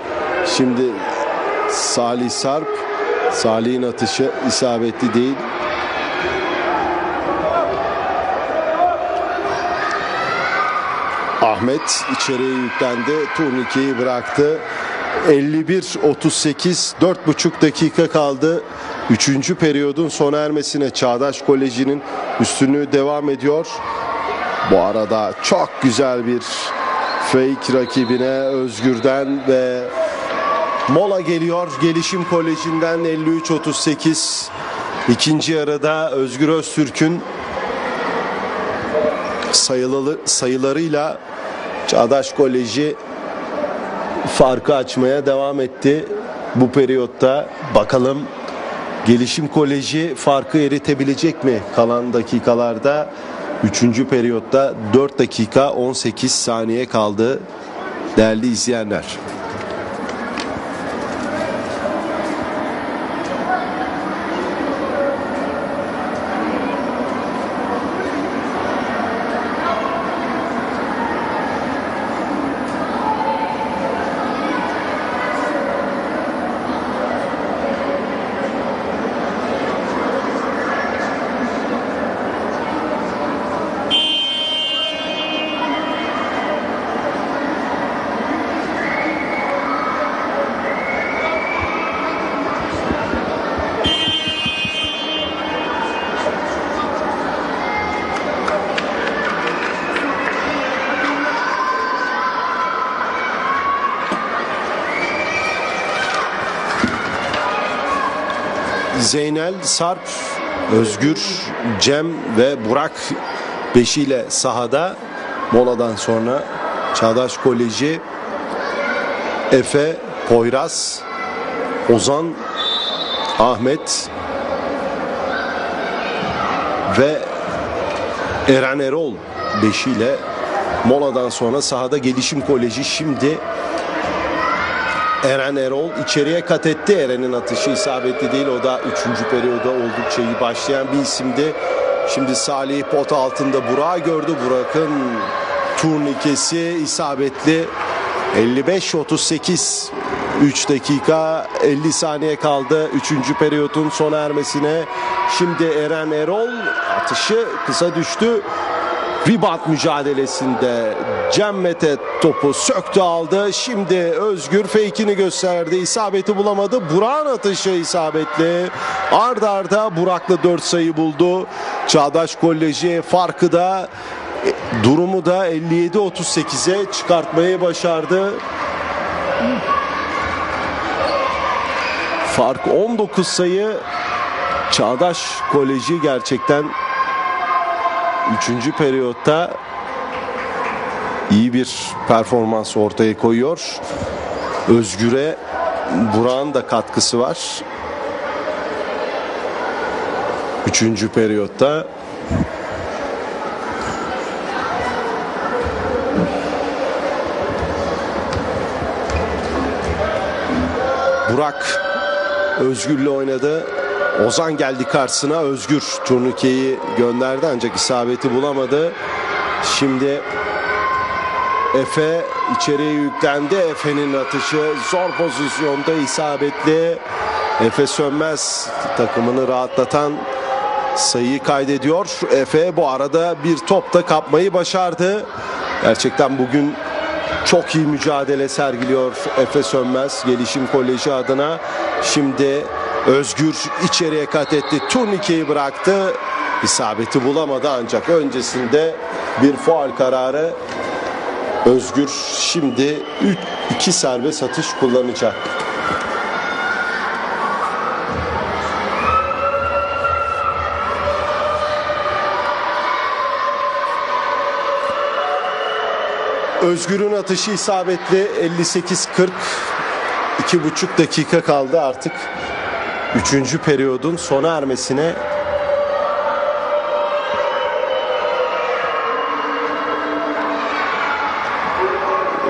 şimdi Salih Sarp Salih'in atışı isabetli değil. Ahmet içeriye yüklendi. Turnikeyi bıraktı. 51-38 4,5 dakika kaldı. Üçüncü periyodun sona ermesine Çağdaş Koleji'nin üstünlüğü devam ediyor. Bu arada çok güzel bir fake rakibine Özgür'den ve mola geliyor. Gelişim Koleji'nden 53-38. İkinci yarıda Özgür Öztürk'ün sayıları, sayılarıyla Çağdaş Koleji farkı açmaya devam etti. Bu periyotta bakalım Gelişim Koleji farkı eritebilecek mi kalan dakikalarda? Üçüncü periyotta 4 dakika 18 saniye kaldı değerli izleyenler. Zeynel, Sarp, Özgür, Cem ve Burak beşiyle sahada. Moladan sonra Çağdaş Koleji Efe, Poyraz, Ozan, Ahmet ve Eren Erol beşiyle moladan sonra sahada Gelişim Koleji. Şimdi Eren Erol içeriye kat etti. Eren'in atışı isabetli değil. O da 3. periyoda oldukça iyi başlayan bir isimdi. Şimdi Salih pot altında Burak'ı gördü. Burak'ın turnikesi isabetli. 55-38 3 dakika 50 saniye kaldı 3. periyotun sona ermesine. Şimdi Eren Erol atışı kısa düştü. Rebound mücadelesinde Cem Mete topu söktü aldı. Şimdi Özgür fake'ini gösterdi. İsabeti bulamadı. Burak'ın atışı isabetli. Arda arda Burak'la 4 sayı buldu. Çağdaş Koleji farkı da e, durumu da 57-38'e çıkartmayı başardı. Fark 19 sayı. Çağdaş Koleji gerçekten Üçüncü periyotta iyi bir performans ortaya koyuyor. Özgür'e Burak'ın da katkısı var. Üçüncü periyotta Burak Özgür'le oynadı. Ozan geldi karşısına Özgür turnikeyi gönderdi ancak isabeti bulamadı. Şimdi Efe içeriye yüklendi. Efe'nin atışı zor pozisyonda isabetli. Efe Sönmez takımını rahatlatan sayıyı kaydediyor. Efe bu arada bir top da kapmayı başardı. Gerçekten bugün çok iyi mücadele sergiliyor Efe Sönmez Gelişim Koleji adına. Şimdi Özgür içeriye kat etti. Turnikeyi bıraktı. İsabeti bulamadı ancak öncesinde bir faul kararı Özgür şimdi 2 serbest atış kullanacak. Özgür'ün atışı isabetli 58-40 iki buçuk dakika kaldı artık 3. periyodun sona ermesine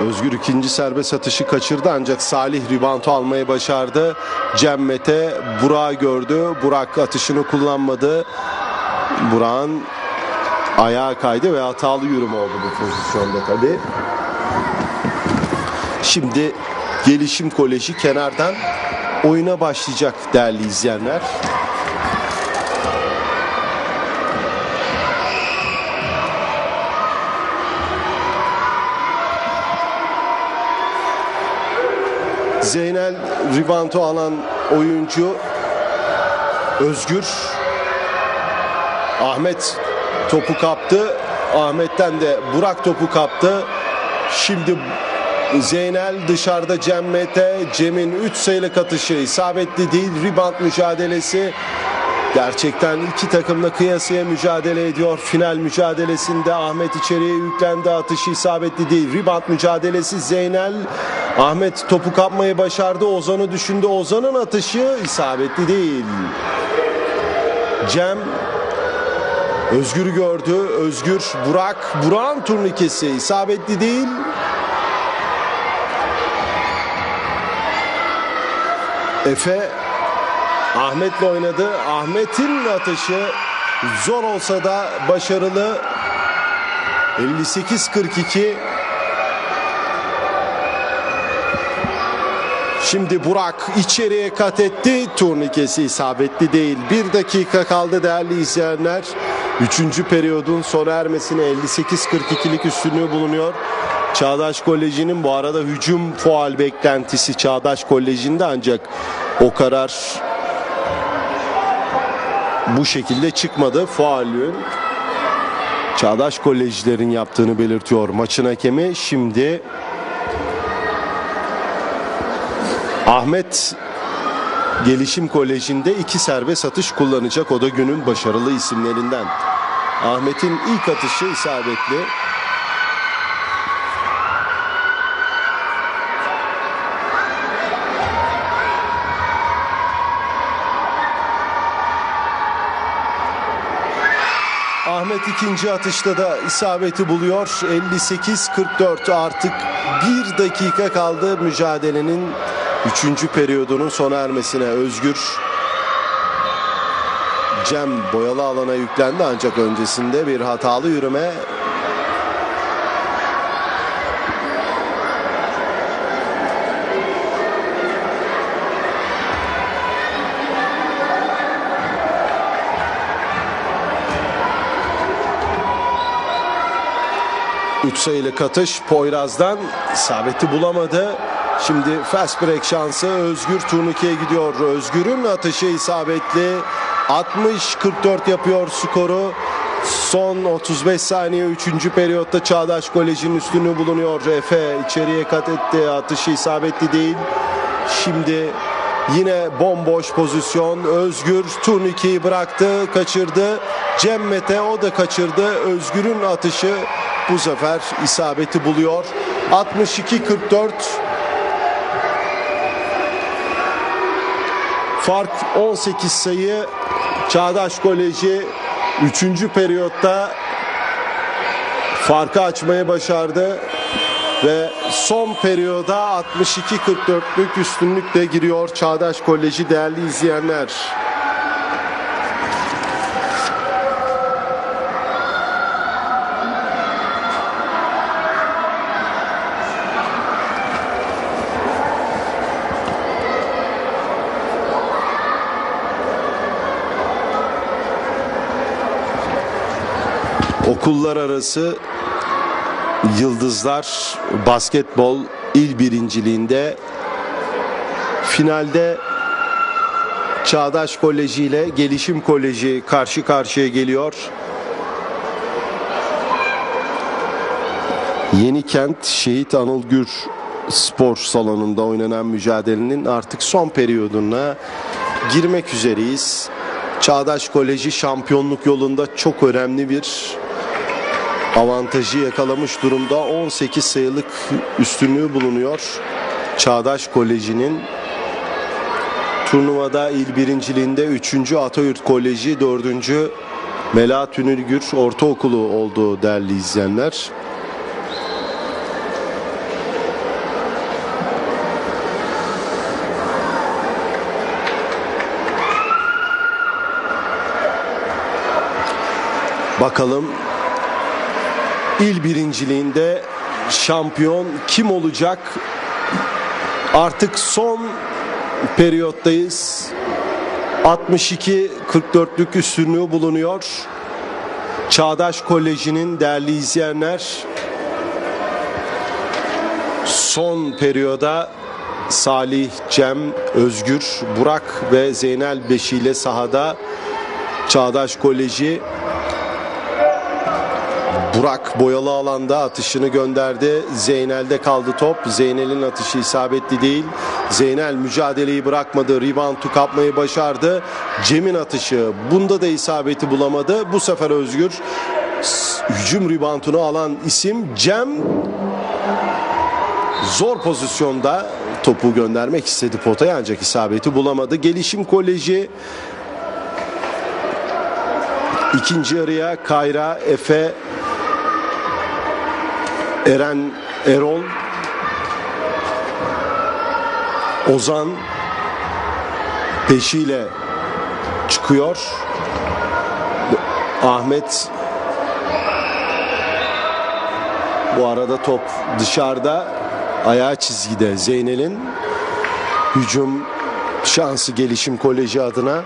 Özgür ikinci serbest atışı kaçırdı ancak Salih ribanto almayı başardı. Cem Mete Burak'ı gördü. Burak atışını kullanmadı. Burak'ın ayağa kaydı ve hatalı yürüme oldu bu pozisyonda tabii. Şimdi Gelişim Koleji kenardan oyuna başlayacak değerli izleyenler. Zeynel Ribanto alan oyuncu Özgür Ahmet topu kaptı. Ahmet'ten de Burak topu kaptı. Şimdi Zeynel dışarıda Cem Mete. Cem'in 3 sayılık atışı isabetli değil. Rebound mücadelesi. Gerçekten iki takımla kıyasıya mücadele ediyor. Final mücadelesinde Ahmet içeriye yüklendi. Atışı isabetli değil. Rebound mücadelesi Zeynel. Ahmet topu kapmayı başardı. Ozan'ı düşündü. Ozan'ın atışı isabetli değil. Cem Özgür gördü. Özgür Burak. Burak'ın turnikesi isabetli değil. Efe Ahmet'le oynadı. Ahmet'in atışı zor olsa da başarılı. 58-42. Şimdi Burak içeriye kat etti. Turnikesi isabetli değil. Bir dakika kaldı değerli izleyenler. Üçüncü periyodun sona ermesine 58-42'lik üstünlüğü bulunuyor. Çağdaş Koleji'nin bu arada hücum faal beklentisi Çağdaş Koleji'nde ancak o karar bu şekilde çıkmadı. Faulün Çağdaş Kolejlerin yaptığını belirtiyor maçın hakemi. Şimdi Ahmet Gelişim Koleji'nde iki serbest atış kullanacak. O da günün başarılı isimlerinden. Ahmet'in ilk atışı isabetli. Ahmet ikinci atışta da isabeti buluyor. 58-44 artık bir dakika kaldı mücadelenin üçüncü periyodunun sona ermesine. Özgür Cem boyalı alana yüklendi ancak öncesinde bir hatalı yürüme Üç sayılık atış Poyraz'dan isabeti bulamadı. Şimdi fast break şansı Özgür turnikeye gidiyor. Özgür'ün atışı isabetli. 60-44 yapıyor skoru. Son 35 saniye 3. periyotta Çağdaş Koleji'nin üstünlüğü bulunuyor. Efe içeriye kat etti. Atışı isabetli değil. Şimdi yine bomboş pozisyon. Özgür turnikeyi bıraktı, kaçırdı. Cem Mete o da kaçırdı. Özgür'ün atışı bu sefer isabeti buluyor. 62-44 Fark 18 sayı. Çağdaş Koleji 3. periyotta farkı açmayı başardı. Ve son periyoda 62-44'lük üstünlükle giriyor Çağdaş Koleji değerli izleyenler. Okullar arası Yıldızlar basketbol il birinciliğinde finalde Çağdaş Koleji ile Gelişim Koleji karşı karşıya geliyor. Yeni Kent Şehit Anıl Gür spor salonunda oynanan mücadelenin artık son periyoduna girmek üzereyiz. Çağdaş Koleji şampiyonluk yolunda çok önemli bir avantajı yakalamış durumda. 18 sayılık üstünlüğü bulunuyor. Çağdaş Koleji'nin turnuvada il birinciliğinde 3. Atayurt Koleji 4. Melahat Ünülgür Ortaokulu olduğu değerli izleyenler. Bakalım il birinciliğinde şampiyon kim olacak? Artık son periyottayız. 62-44'lük üstünlüğü bulunuyor. Çağdaş Koleji'nin değerli izleyenler son periyoda Salih, Cem, Özgür, Burak ve Zeynel Beşi ile sahada Çağdaş Koleji Burak boyalı alanda atışını gönderdi. Zeynel'de kaldı top. Zeynel'in atışı isabetli değil. Zeynel mücadeleyi bırakmadı. Rebound'u kapmayı başardı. Cem'in atışı bunda da isabeti bulamadı. Bu sefer Özgür hücum reboundunu alan isim Cem zor pozisyonda topu göndermek istedi potaya ancak isabeti bulamadı. Gelişim Koleji ikinci yarıya Kayra, Efe, Eren Erol Ozan peşiyle çıkıyor. Ahmet bu arada top dışarıda. Ayağı çizgide Zeynel'in. Hücum şansı gelişim koleji adına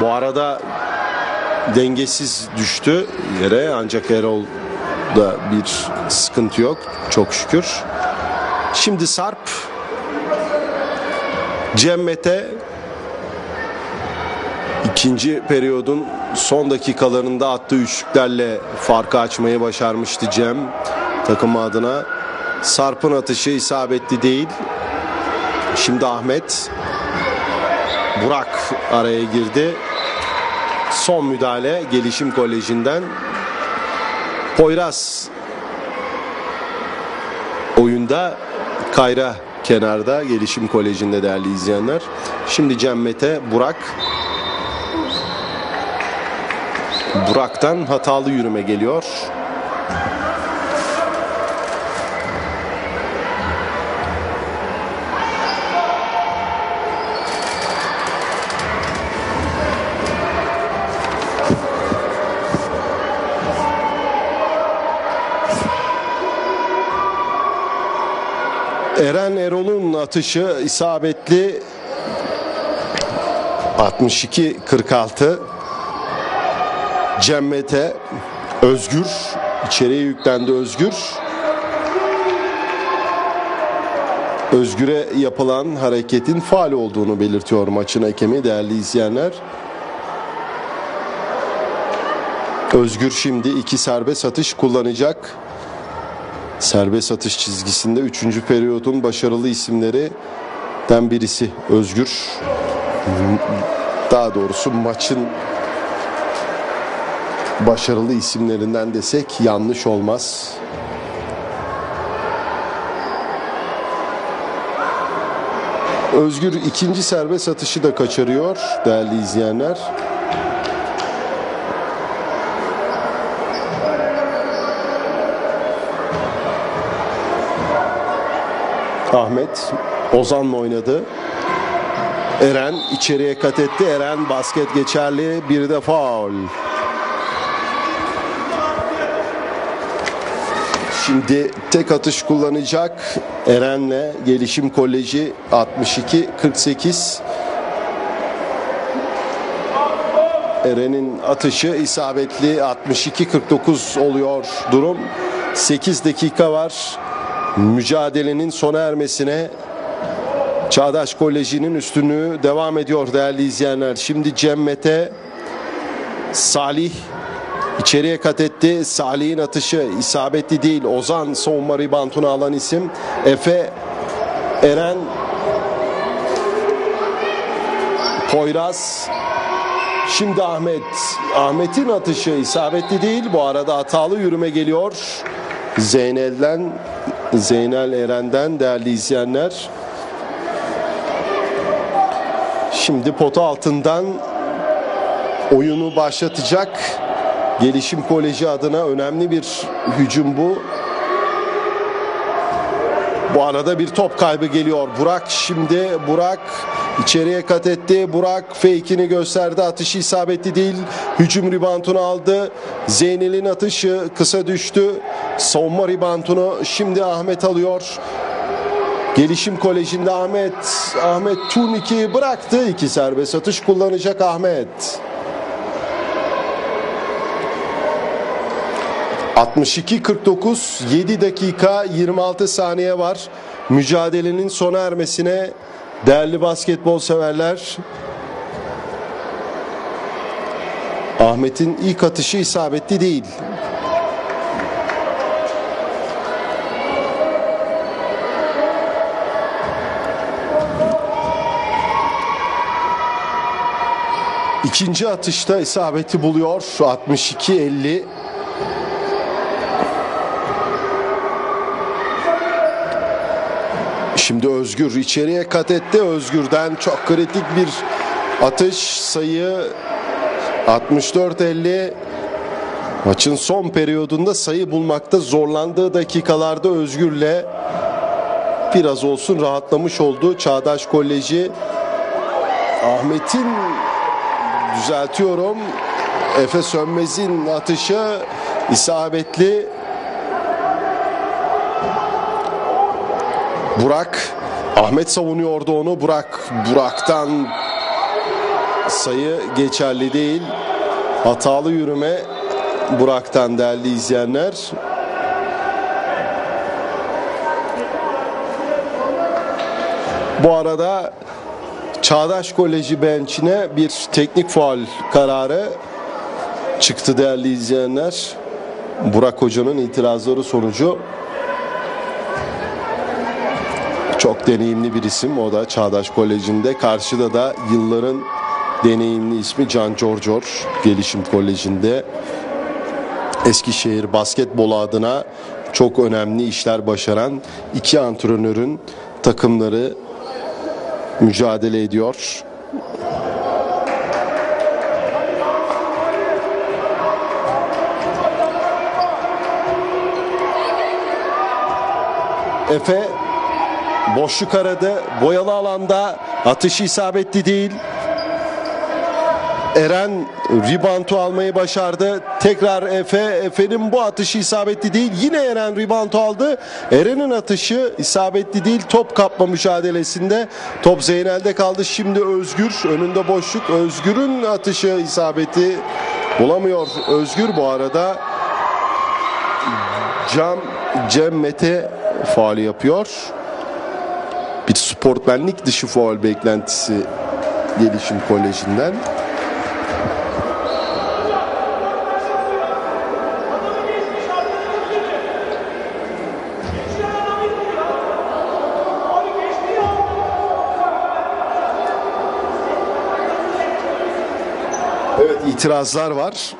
Bu arada dengesiz düştü yere ancak Erol da bir sıkıntı yok çok şükür. Şimdi Sarp Cem Mete ikinci periyodun son dakikalarında attığı üçlüklerle farkı açmayı başarmıştı Cem takım adına. Sarp'ın atışı isabetli değil. Şimdi Ahmet Burak araya girdi. Son müdahale Gelişim Koleji'nden. Poyraz oyunda Kayra kenarda Gelişim Koleji'nde değerli izleyenler. Şimdi Cem Mete, Burak. Burak'tan hatalı yürüme geliyor. Atışı isabetli 62-46 Cemmete Özgür içeriye yüklendi Özgür Özgür'e yapılan hareketin faal olduğunu belirtiyor maçın hakemi değerli izleyenler. Özgür şimdi iki serbest atış kullanacak. Serbest atış çizgisinde 3. periyodun başarılı isimlerinden birisi Özgür. Daha doğrusu maçın başarılı isimlerinden desek yanlış olmaz. Özgür ikinci serbest atışı da kaçırıyor değerli izleyenler. Ahmet Ozan'la oynadı. Eren içeriye kat etti. Eren basket geçerli. Bir de faul. Şimdi tek atış kullanacak. Eren'le Gelişim Koleji 62-48. Eren'in atışı isabetli 62-49 oluyor durum. 8 dakika var. Mücadelenin sona ermesine Çağdaş Koleji'nin üstünlüğü devam ediyor değerli izleyenler. Şimdi Cem Mete, Salih içeriye kat etti. Salih'in atışı isabetli değil. Ozan savunma ribantunu alan isim. Efe, Eren, Poyraz, Şimdi Ahmet. Ahmet'in atışı isabetli değil. Bu arada hatalı yürüme geliyor. Zeynel'den, Zeynel Eren'den değerli izleyenler. Şimdi pota altından oyunu başlatacak. Gelişim Koleji adına önemli bir hücum bu. Bu arada bir top kaybı geliyor. Burak şimdi Burak içeriye kat etti. Burak fake'ini gösterdi. Atışı isabetli değil. Hücum ribantunu aldı. Zeynel'in atışı kısa düştü. Savunma ribantunu şimdi Ahmet alıyor. Gelişim Koleji'nde Ahmet Ahmet turnikeyi bıraktı. İki serbest atış kullanacak Ahmet. 62-49 7 dakika 26 saniye var. Mücadelenin sona ermesine değerli basketbol severler. Ahmet'in ilk atışı isabetli değil. İkinci atışta isabeti buluyor. 62-50. Şimdi Özgür içeriye kat etti. Özgür'den çok kritik bir atış sayı 64-50. Maçın son periyodunda sayı bulmakta zorlandığı dakikalarda Özgür'le biraz olsun rahatlamış oldu Çağdaş Koleji. Ahmet'in düzeltiyorum. Efe Sönmez'in atışı isabetli. Burak Ahmet savunuyordu onu. Burak Burak'tan sayı geçerli değil. Hatalı yürüme Burak'tan değerli izleyenler. Bu arada Çağdaş Koleji benchine bir teknik faul kararı çıktı değerli izleyenler. Burak Hoca'nın itirazları sonucu çok deneyimli bir isim. O da Çağdaş Koleji'nde. Karşıda da yılların deneyimli ismi Can Corcor Gelişim Koleji'nde. Eskişehir basketbol adına çok önemli işler başaran iki antrenörün takımları mücadele ediyor. Efe boşluk aradı. Boyalı alanda atışı isabetli değil. Eren ribanto almayı başardı. Tekrar Efe. Efe'nin bu atışı isabetli değil. Yine Eren ribanto aldı. Eren'in atışı isabetli değil. Top kapma mücadelesinde. Top Zeynel'de kaldı. Şimdi Özgür. Önünde boşluk. Özgür'ün atışı isabeti bulamıyor. Özgür bu arada Cam Cem Mete faali yapıyor. Sportmenlik dışı faul beklentisi gelişim kolejinden. Evet itirazlar var.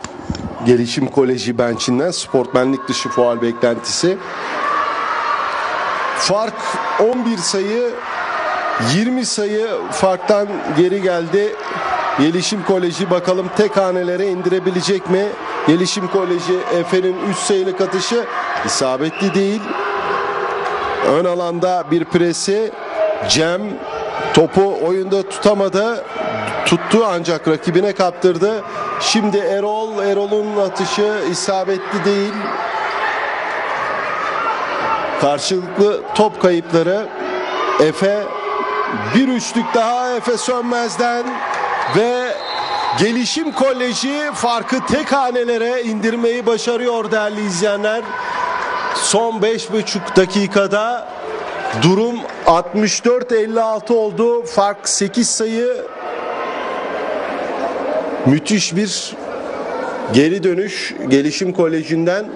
Gelişim Koleji bençinden sportmenlik dışı faal beklentisi. Fark 11 sayı 20 sayı farktan geri geldi. Gelişim Koleji bakalım tek hanelere indirebilecek mi? Gelişim Koleji Efe'nin 3 sayılık atışı isabetli değil. Ön alanda bir presi Cem topu oyunda tutamadı. Tuttu ancak rakibine kaptırdı. Şimdi Erol, Erol'un atışı isabetli değil. Karşılıklı top kayıpları. Efe bir üçlük daha Efe Sönmez'den ve Gelişim Koleji farkı tek hanelere indirmeyi başarıyor değerli izleyenler. Son 5,5 dakikada durum 64-56 oldu. Fark 8 sayı. Müthiş bir geri dönüş Gelişim Koleji'nden.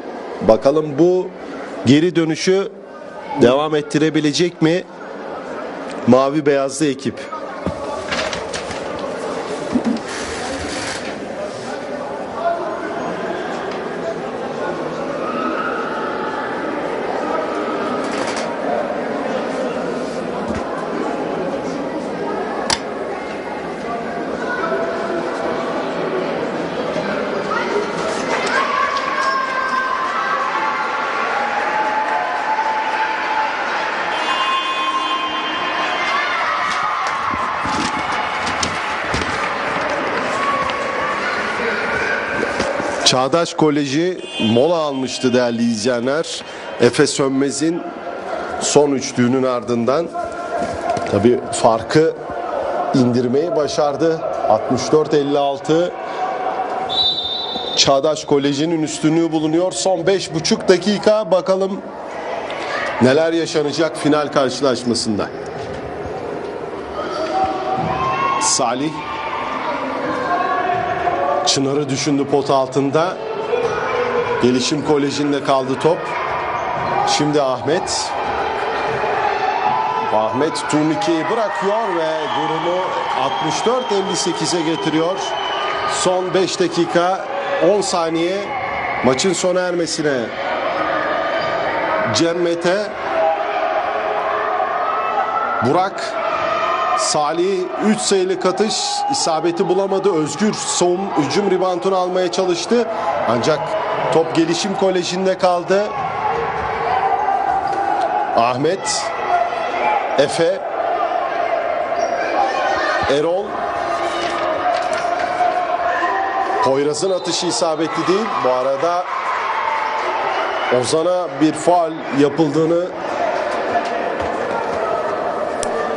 Bakalım bu geri dönüşü devam ettirebilecek mi mavi beyazlı ekip? Çağdaş Koleji mola almıştı değerli izleyenler. Efe Sönmez'in son üçlüğünün ardından tabi farkı indirmeyi başardı. 64-56 Çağdaş Koleji'nin üstünlüğü bulunuyor. Son 5,5 dakika bakalım neler yaşanacak final karşılaşmasında. Salih Çınar'ı düşündü pot altında. Gelişim Koleji'nde kaldı top. Şimdi Ahmet. Ahmet turnikeyi bırakıyor ve durumu 64-58'e getiriyor. Son 5 dakika 10 saniye maçın sona ermesine. Cem Mete Burak Salih 3 sayılık atış isabeti bulamadı. Özgür son hücum ribantını almaya çalıştı. Ancak top gelişim kolejinde kaldı. Ahmet Efe Erol Poyraz'ın atışı isabetli değil. Bu arada Ozan'a bir faal yapıldığını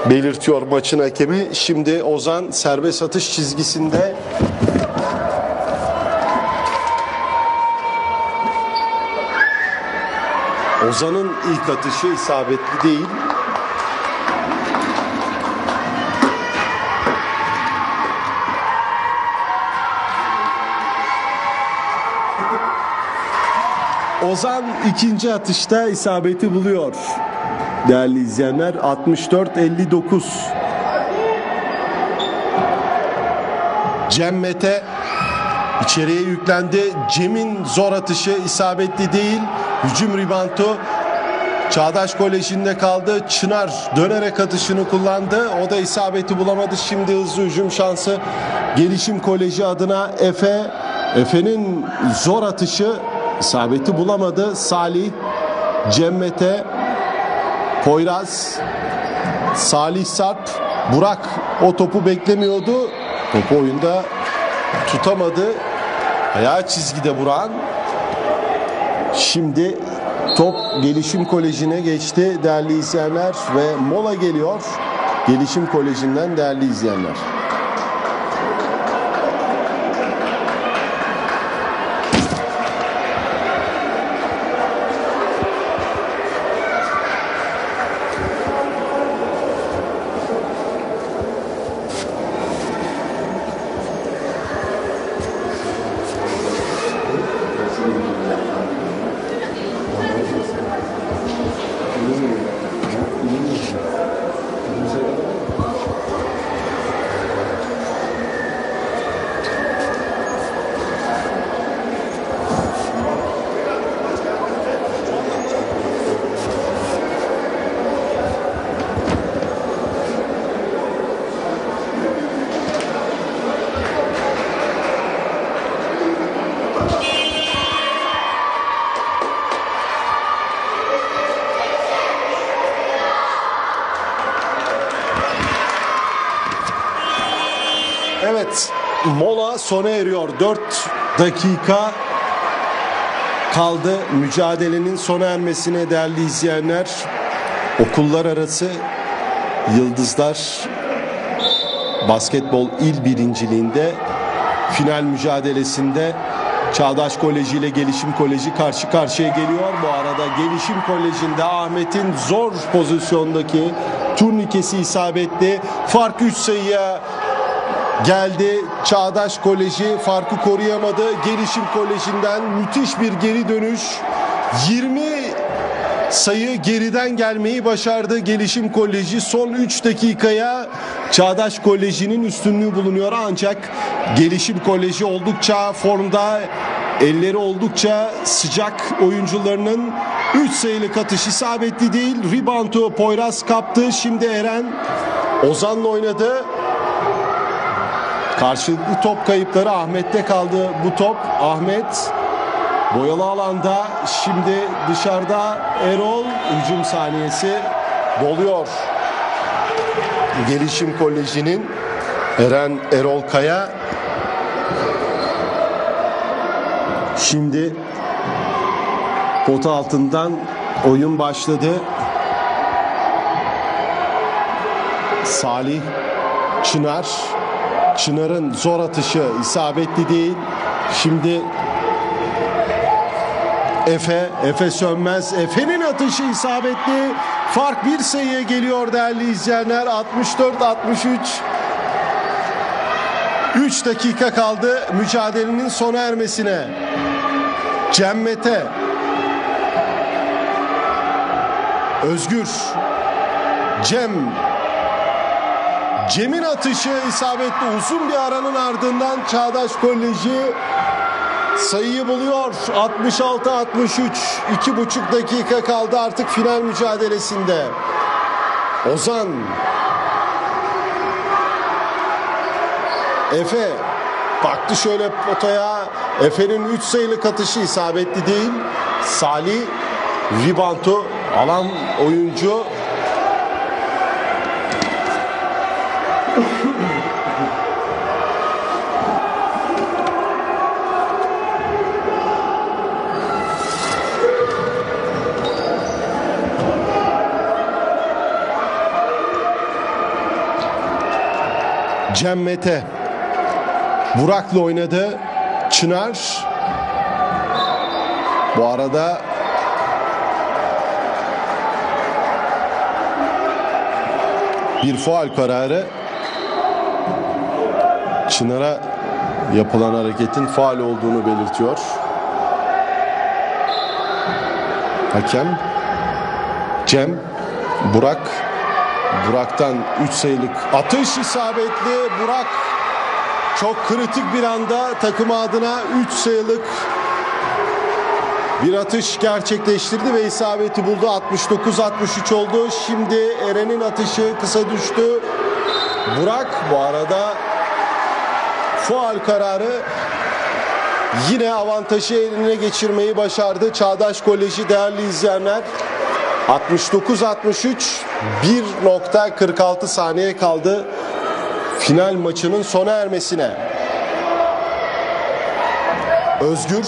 belirtiyor maçın hakemi. Şimdi Ozan serbest atış çizgisinde Ozan'ın ilk atışı isabetli değil. Ozan ikinci atışta isabeti buluyor. Değerli izleyenler 64-59. Cem Mete içeriye yüklendi. Cem'in zor atışı isabetli değil. Hücum ribantu Çağdaş Koleji'nde kaldı. Çınar dönerek atışını kullandı. O da isabeti bulamadı. Şimdi hızlı hücum şansı. Gelişim Koleji adına Efe. Efe'nin zor atışı isabeti bulamadı. Salih, Cem Mete, Poyraz, Salih Sarp, Burak o topu beklemiyordu. Topu oyunda tutamadı. Ayağı çizgide Burak'ın. Şimdi top Gelişim Koleji'ne geçti değerli izleyenler ve mola geliyor. Gelişim Koleji'nden değerli izleyenler. Eriyor. 4 dakika kaldı mücadelenin sona ermesine değerli izleyenler. Okullar arası Yıldızlar Basketbol İl Birinciliğinde final mücadelesinde Çağdaş Koleji ile Gelişim Koleji karşı karşıya geliyor. Bu arada Gelişim Koleji'nde Ahmet'in zor pozisyondaki turnikesi isabetli. Fark 3 sayıya geldi. Çağdaş Koleji farkı koruyamadı. Gelişim Koleji'nden müthiş bir geri dönüş. 20 sayı geriden gelmeyi başardı Gelişim Koleji. Son 3 dakikaya Çağdaş Koleji'nin üstünlüğü bulunuyor ancak Gelişim Koleji oldukça formda, elleri oldukça sıcak oyuncularının 3 sayılık atış isabetli değil. Reboundu Poyraz kaptı. Şimdi Eren Ozan'la oynadı. Karşılıklı top kayıpları Ahmet'te kaldı bu top. Ahmet boyalı alanda şimdi dışarıda Erol hücum saniyesi doluyor. Gelişim Koleji'nin Eren Erol Kaya şimdi pota altından oyun başladı. Salih Çınar Çınar'ın zor atışı isabetli değil. Şimdi Efe, Efe Sönmez. Efe'nin atışı isabetli. Fark bir sayıya geliyor değerli izleyenler. 64-63. 3 dakika kaldı mücadelenin sona ermesine. Cem Mete. Özgür. Cem Cem'in atışı isabetli uzun bir aranın ardından Çağdaş Koleji sayıyı buluyor. 66-63. 2,5 dakika kaldı artık final mücadelesinde. Ozan. Efe. Baktı şöyle potaya. Efe'nin 3 sayılık atışı isabetli değil. Salih Ribanto alan oyuncu Cem Mete. Burak'la oynadı. Çınar. Bu arada bir faal kararı Çınar'a yapılan hareketin faal olduğunu belirtiyor. Hakem Cem Burak Burak'tan 3 sayılık atış isabetli. Burak çok kritik bir anda takım adına 3 sayılık bir atış gerçekleştirdi ve isabeti buldu. 69-63 oldu. Şimdi Eren'in atışı kısa düştü. Burak bu arada faal kararı yine avantajı eline geçirmeyi başardı. Çağdaş Koleji değerli izleyenler. 69-63 1.46 saniye kaldı final maçının sona ermesine. Özgür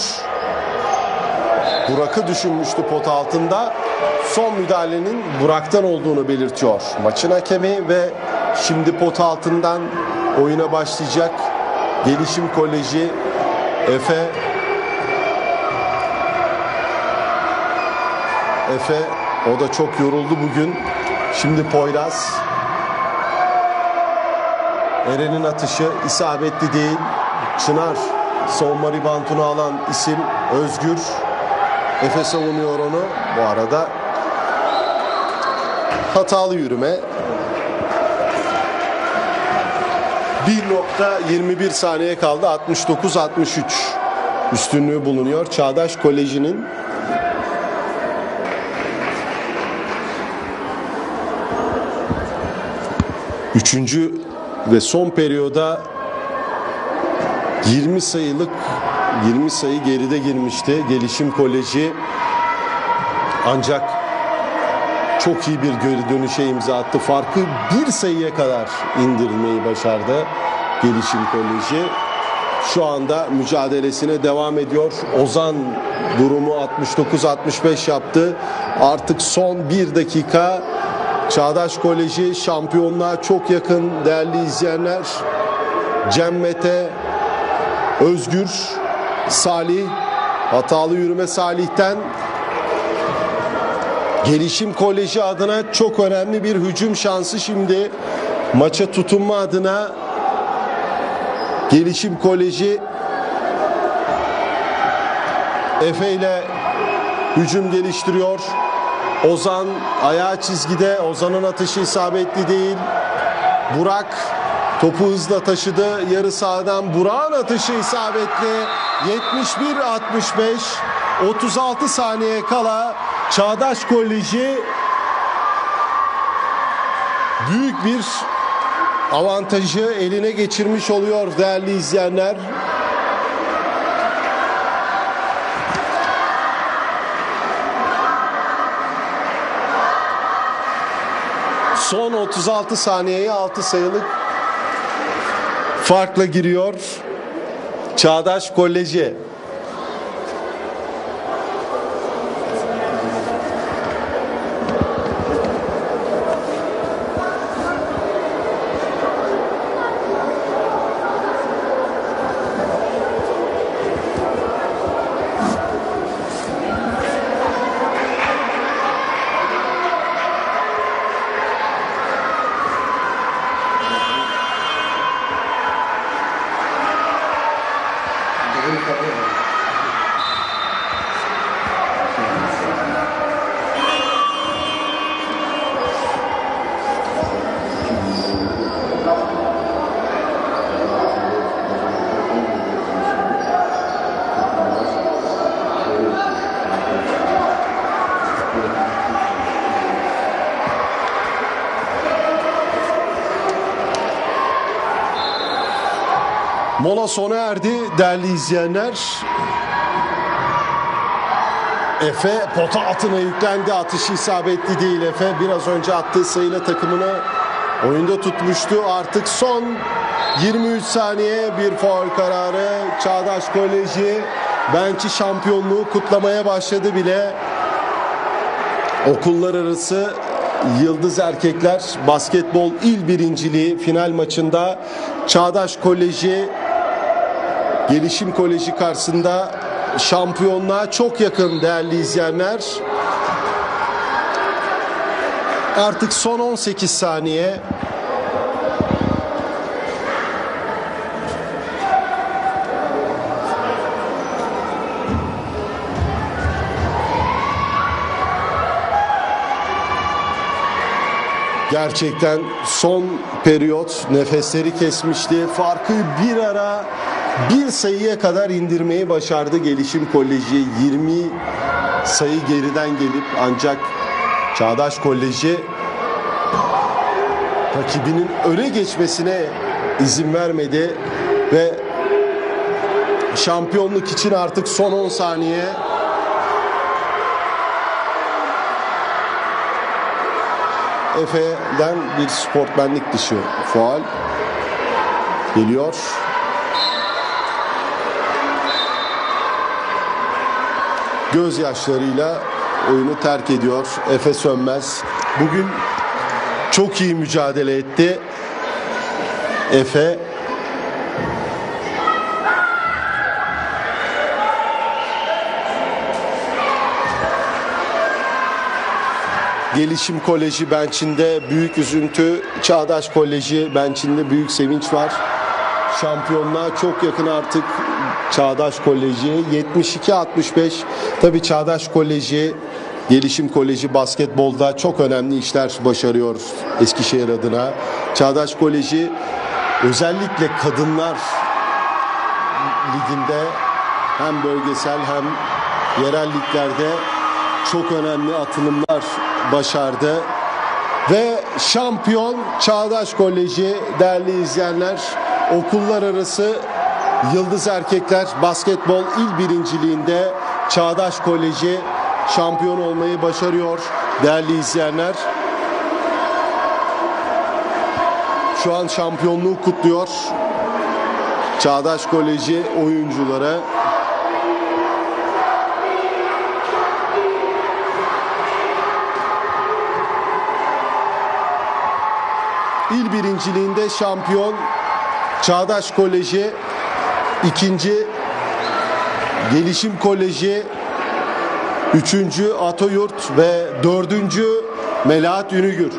Burak'ı düşünmüştü pot altında. Son müdahalenin Burak'tan olduğunu belirtiyor. Maçın hakemi ve şimdi pot altından oyuna başlayacak Gelişim Koleji Efe Efe o da çok yoruldu bugün. Şimdi Poyraz. Eren'in atışı isabetli değil. Çınar savunma ribantunu alan isim Özgür. Efe savunuyor onu. Bu arada hatalı yürüme. 1.21 saniye kaldı. 69-63 üstünlüğü bulunuyor. Çağdaş Koleji'nin Üçüncü ve son periyoda 20 sayılık 20 sayı geride girmişti Gelişim Koleji. Ancak çok iyi bir geri dönüşe imza attı. Farkı bir sayıya kadar indirmeyi başardı Gelişim Koleji. Şu anda mücadelesine devam ediyor. Ozan durumu 69-65 yaptı. Artık son bir dakika Çağdaş Koleji şampiyonluğa çok yakın değerli izleyenler. Cem Mete Özgür, Salih, hatalı yürüme Salih'ten Gelişim Koleji adına çok önemli bir hücum şansı şimdi. Maça tutunma adına Gelişim Koleji Efe ile hücum geliştiriyor. Ozan ayağı çizgide. Ozan'ın atışı isabetli değil. Burak topu hızla taşıdı. Yarı sahadan Burak'ın atışı isabetli. 71-65 36 saniye kala Çağdaş Koleji büyük bir avantajı eline geçirmiş oluyor değerli izleyenler. Son 36 saniyeye 6 sayılık farkla giriyor. Çağdaş Koleji. Mola sona erdi değerli izleyenler. Efe pota altına yüklendi. Atışı isabetli değil Efe. Biraz önce attığı sayıyla takımını oyunda tutmuştu. Artık son 23 saniye bir faul kararı. Çağdaş Koleji bençi şampiyonluğu kutlamaya başladı bile. Okullar arası Yıldız Erkekler Basketbol İl Birinciliği final maçında Çağdaş Koleji Gelişim Koleji karşısında şampiyonluğa çok yakın değerli izleyenler. Artık son 18 saniye. Gerçekten son periyot nefesleri kesmişti. Farkı bir ara bir sayıya kadar indirmeyi başardı Gelişim Koleji. 20 sayı geriden gelip ancak Çağdaş Koleji rakibinin öne geçmesine izin vermedi ve şampiyonluk için artık son 10 saniye Efe'den bir sportmenlik dışı faal geliyor. Gözyaşlarıyla oyunu terk ediyor Efe Sönmez. Bugün çok iyi mücadele etti. Efe Gelişim Koleji bençinde büyük üzüntü, Çağdaş Koleji bençinde büyük sevinç var. Şampiyonluğa çok yakın artık Çağdaş Koleji 72-65. Tabii Çağdaş Koleji Gelişim Koleji basketbolda çok önemli işler başarıyor Eskişehir adına. Çağdaş Koleji özellikle kadınlar liginde hem bölgesel hem yerel liglerde çok önemli atılımlar başardı. Ve şampiyon Çağdaş Koleji değerli izleyenler okullar arası Yıldız Erkekler Basketbol İl Birinciliğinde Çağdaş Koleji şampiyon olmayı başarıyor değerli izleyenler. Şu an şampiyonluğu kutluyor. Çağdaş Koleji oyuncuları İl birinciliğinde şampiyon Çağdaş Koleji ikinci Gelişim Koleji, üçüncü Atoyurt ve dördüncü Melahat Ünügür.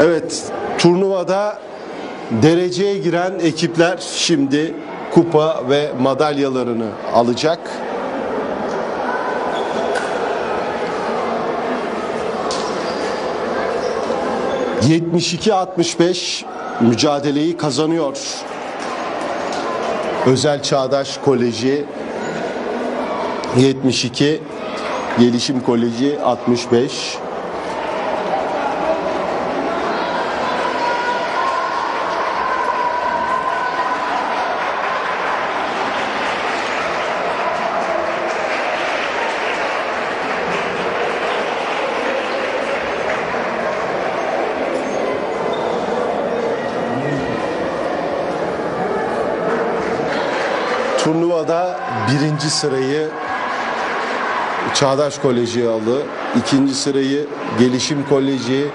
Evet, turnuvada dereceye giren ekipler şimdi kupa ve madalyalarını alacak. ...72-65 mücadeleyi kazanıyor. Özel Çağdaş Koleji 72, Gelişim Koleji 65. Turnuvada birinci sırayı Çağdaş Koleji aldı. ikinci sırayı Gelişim Koleji,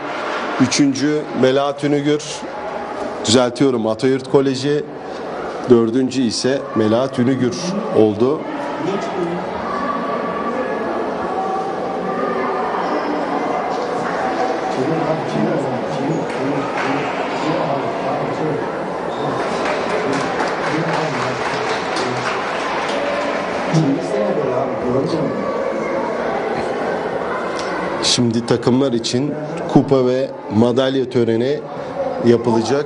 üçüncü Melahat Ünügür, düzeltiyorum Atayurt Koleji, dördüncü ise Melahat Ünügür oldu. Şimdi takımlar için kupa ve madalya töreni yapılacak.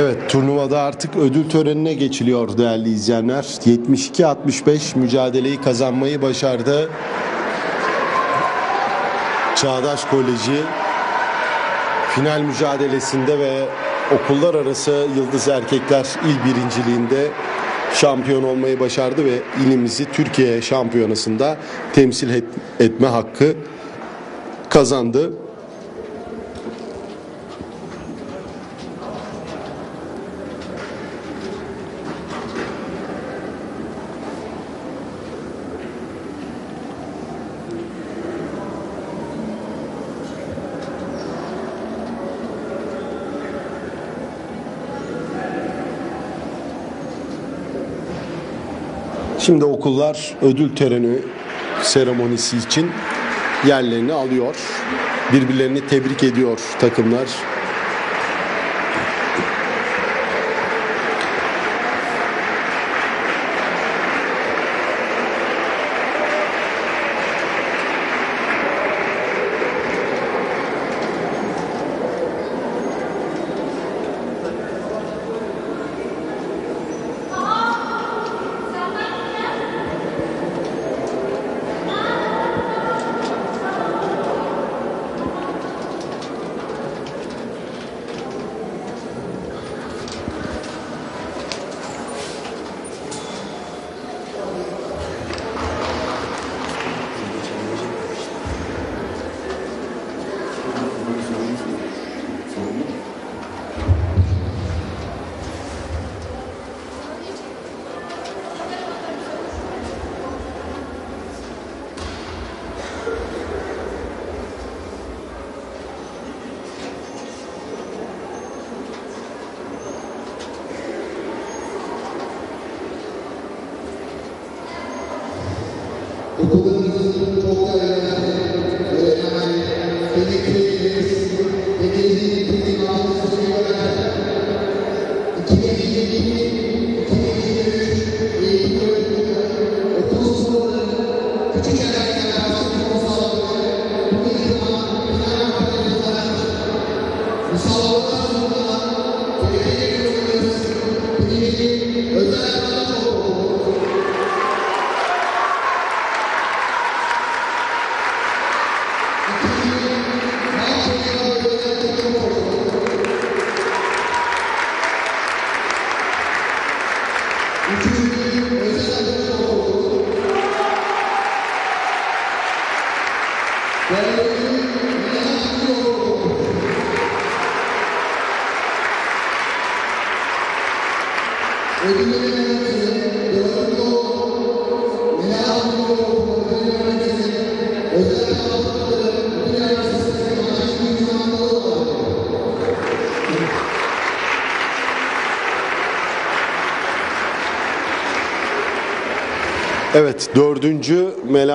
Evet turnuvada artık ödül törenine geçiliyor değerli izleyenler. 72-65 mücadeleyi kazanmayı başardı. Çağdaş Koleji final mücadelesinde ve okullar arası Yıldız Erkekler il birinciliğinde şampiyon olmayı başardı ve ilimizi Türkiye şampiyonasında temsil et- etme hakkı kazandı. Şimdi okullar ödül töreni seremonisi için yerlerini alıyor. Birbirlerini tebrik ediyor takımlar.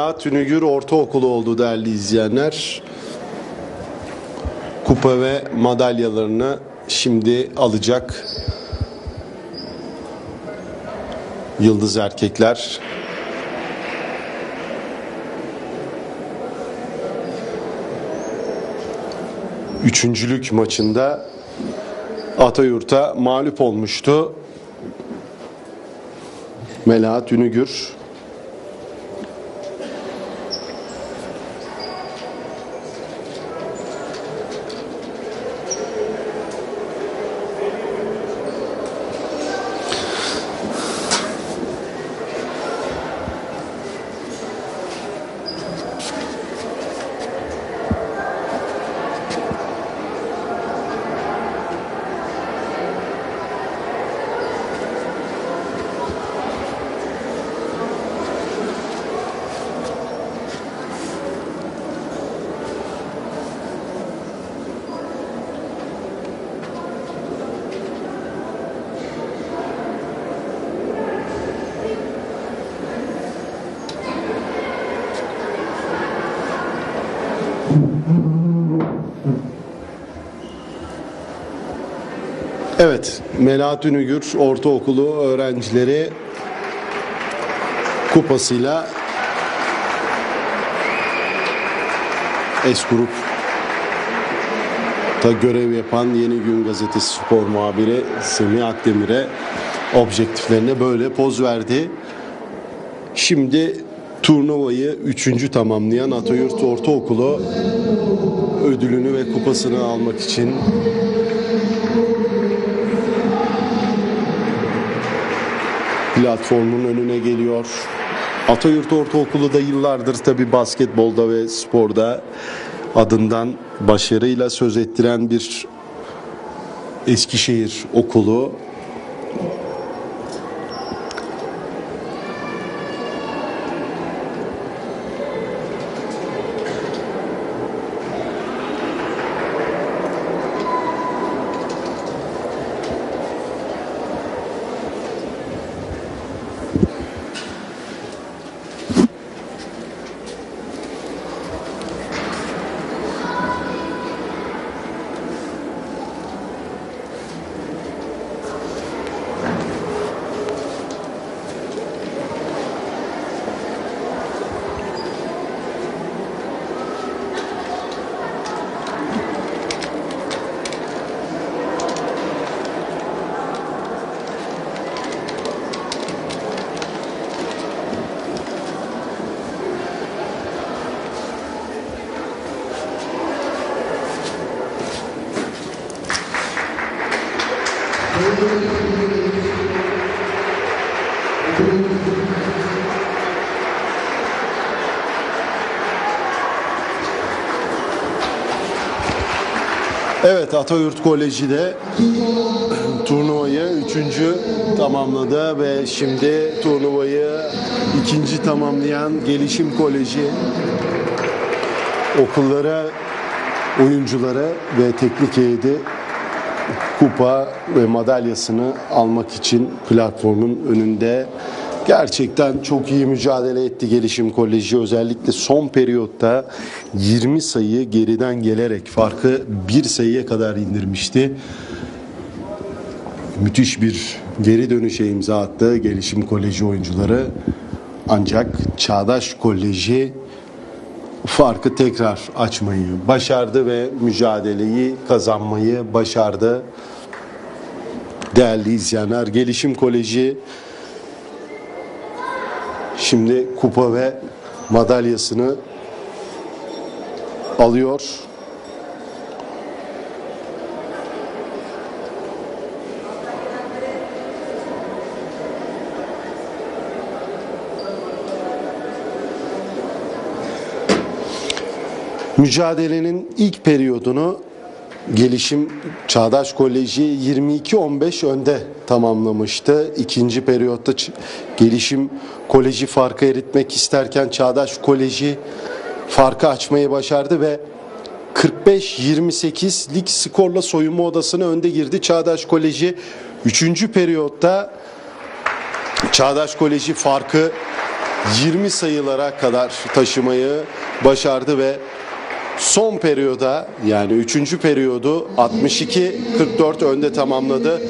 Dördüncü Melahat Ünügür Ortaokulu oldu değerli izleyenler. Kupa ve madalyalarını şimdi alacak Yıldız Erkekler. Üçüncülük maçında Atayurt'a mağlup olmuştu. Melahat Ünügür. Evet, Melahat Ünügür Ortaokulu öğrencileri kupasıyla S Grup'ta görev yapan Yeni Gün Gazetesi spor muhabiri Semih Akdemir'e objektiflerine böyle poz verdi. Şimdi turnuvayı üçüncü tamamlayan Atayurt Ortaokulu ödülünü ve kupasını almak için platformun önüne geliyor. Atayurt Ortaokulu da yıllardır tabi basketbolda ve sporda adından başarıyla söz ettiren bir Eskişehir okulu. Evet Atayurt Koleji de turnuvayı üçüncü tamamladı ve şimdi turnuvayı ikinci tamamlayan Gelişim Koleji okullara, oyunculara ve teknik heyeti kupa ve madalyasını almak için platformun önünde gerçekten çok iyi mücadele etti Gelişim Koleji. Özellikle son periyotta 20 sayı geriden gelerek farkı bir sayıya kadar indirmişti. Müthiş bir geri dönüşe imza attı Gelişim Koleji oyuncuları. Ancak Çağdaş Koleji farkı tekrar açmayı başardı ve mücadeleyi kazanmayı başardı. Değerli izleyenler, Gelişim Koleji şimdi kupa ve madalyasını alıyor. Mücadelenin ilk periyodunu Gelişim Çağdaş Koleji 22-15 önde tamamlamıştı. İkinci periyotta Gelişim Koleji farkı eritmek isterken Çağdaş Koleji farkı açmayı başardı ve 45-28'lik skorla soyunma odasına önde girdi. Çağdaş Koleji 3. periyotta Çağdaş Koleji farkı 20 sayılara kadar taşımayı başardı ve son periyoda yani 3. periyodu 62-44 önde tamamladı.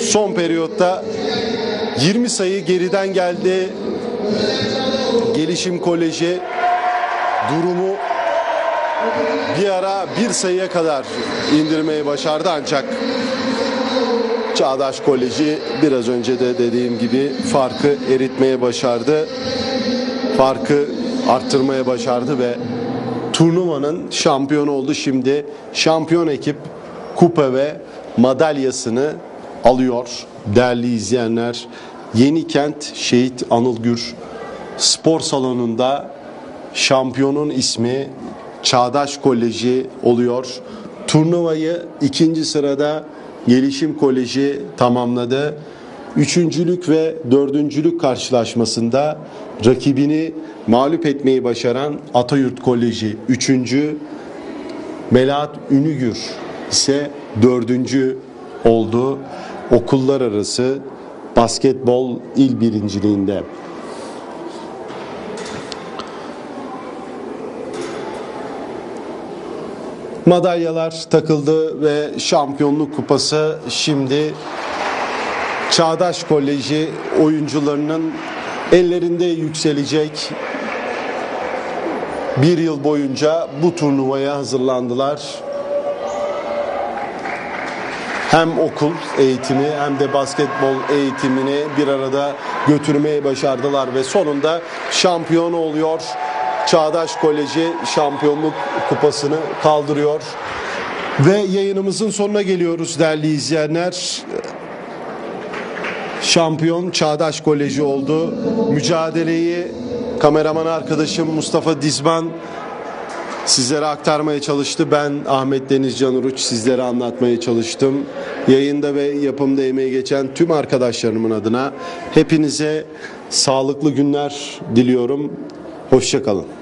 Son periyotta 20 sayı geriden geldi. Gelişim Koleji durumu bir ara bir sayıya kadar indirmeyi başardı ancak Çağdaş Koleji biraz önce de dediğim gibi farkı eritmeye başardı. Farkı arttırmaya başardı ve turnuvanın şampiyonu oldu. Şimdi şampiyon ekip kupa ve madalyasını alıyor. Değerli izleyenler, Yenikent Şehit Anıl Gür spor salonunda şampiyonun ismi Çağdaş Koleji oluyor. Turnuvayı ikinci sırada Gelişim Koleji tamamladı. Üçüncülük ve dördüncülük karşılaşmasında rakibini mağlup etmeyi başaran Atayurt Koleji üçüncü, Melahat Ünügür ise dördüncü oldu. Okullar arası basketbol il birinciliğinde. Madalyalar takıldı ve şampiyonluk kupası şimdi Çağdaş Koleji oyuncularının ellerinde yükselecek. Bir yıl boyunca bu turnuvaya hazırlandılar. Hem okul eğitimi hem de basketbol eğitimini bir arada götürmeyi başardılar ve sonunda şampiyon oluyor. Çağdaş Koleji şampiyonluk kupasını kaldırıyor. Ve yayınımızın sonuna geliyoruz değerli izleyenler. Şampiyon Çağdaş Koleji oldu. Mücadeleyi kameraman arkadaşım Mustafa Dizman sizlere aktarmaya çalıştı. Ben Ahmet Deniz Can Uruç sizlere anlatmaya çalıştım. Yayında ve yapımda emeği geçen tüm arkadaşlarımın adına hepinize sağlıklı günler diliyorum. Hoşçakalın.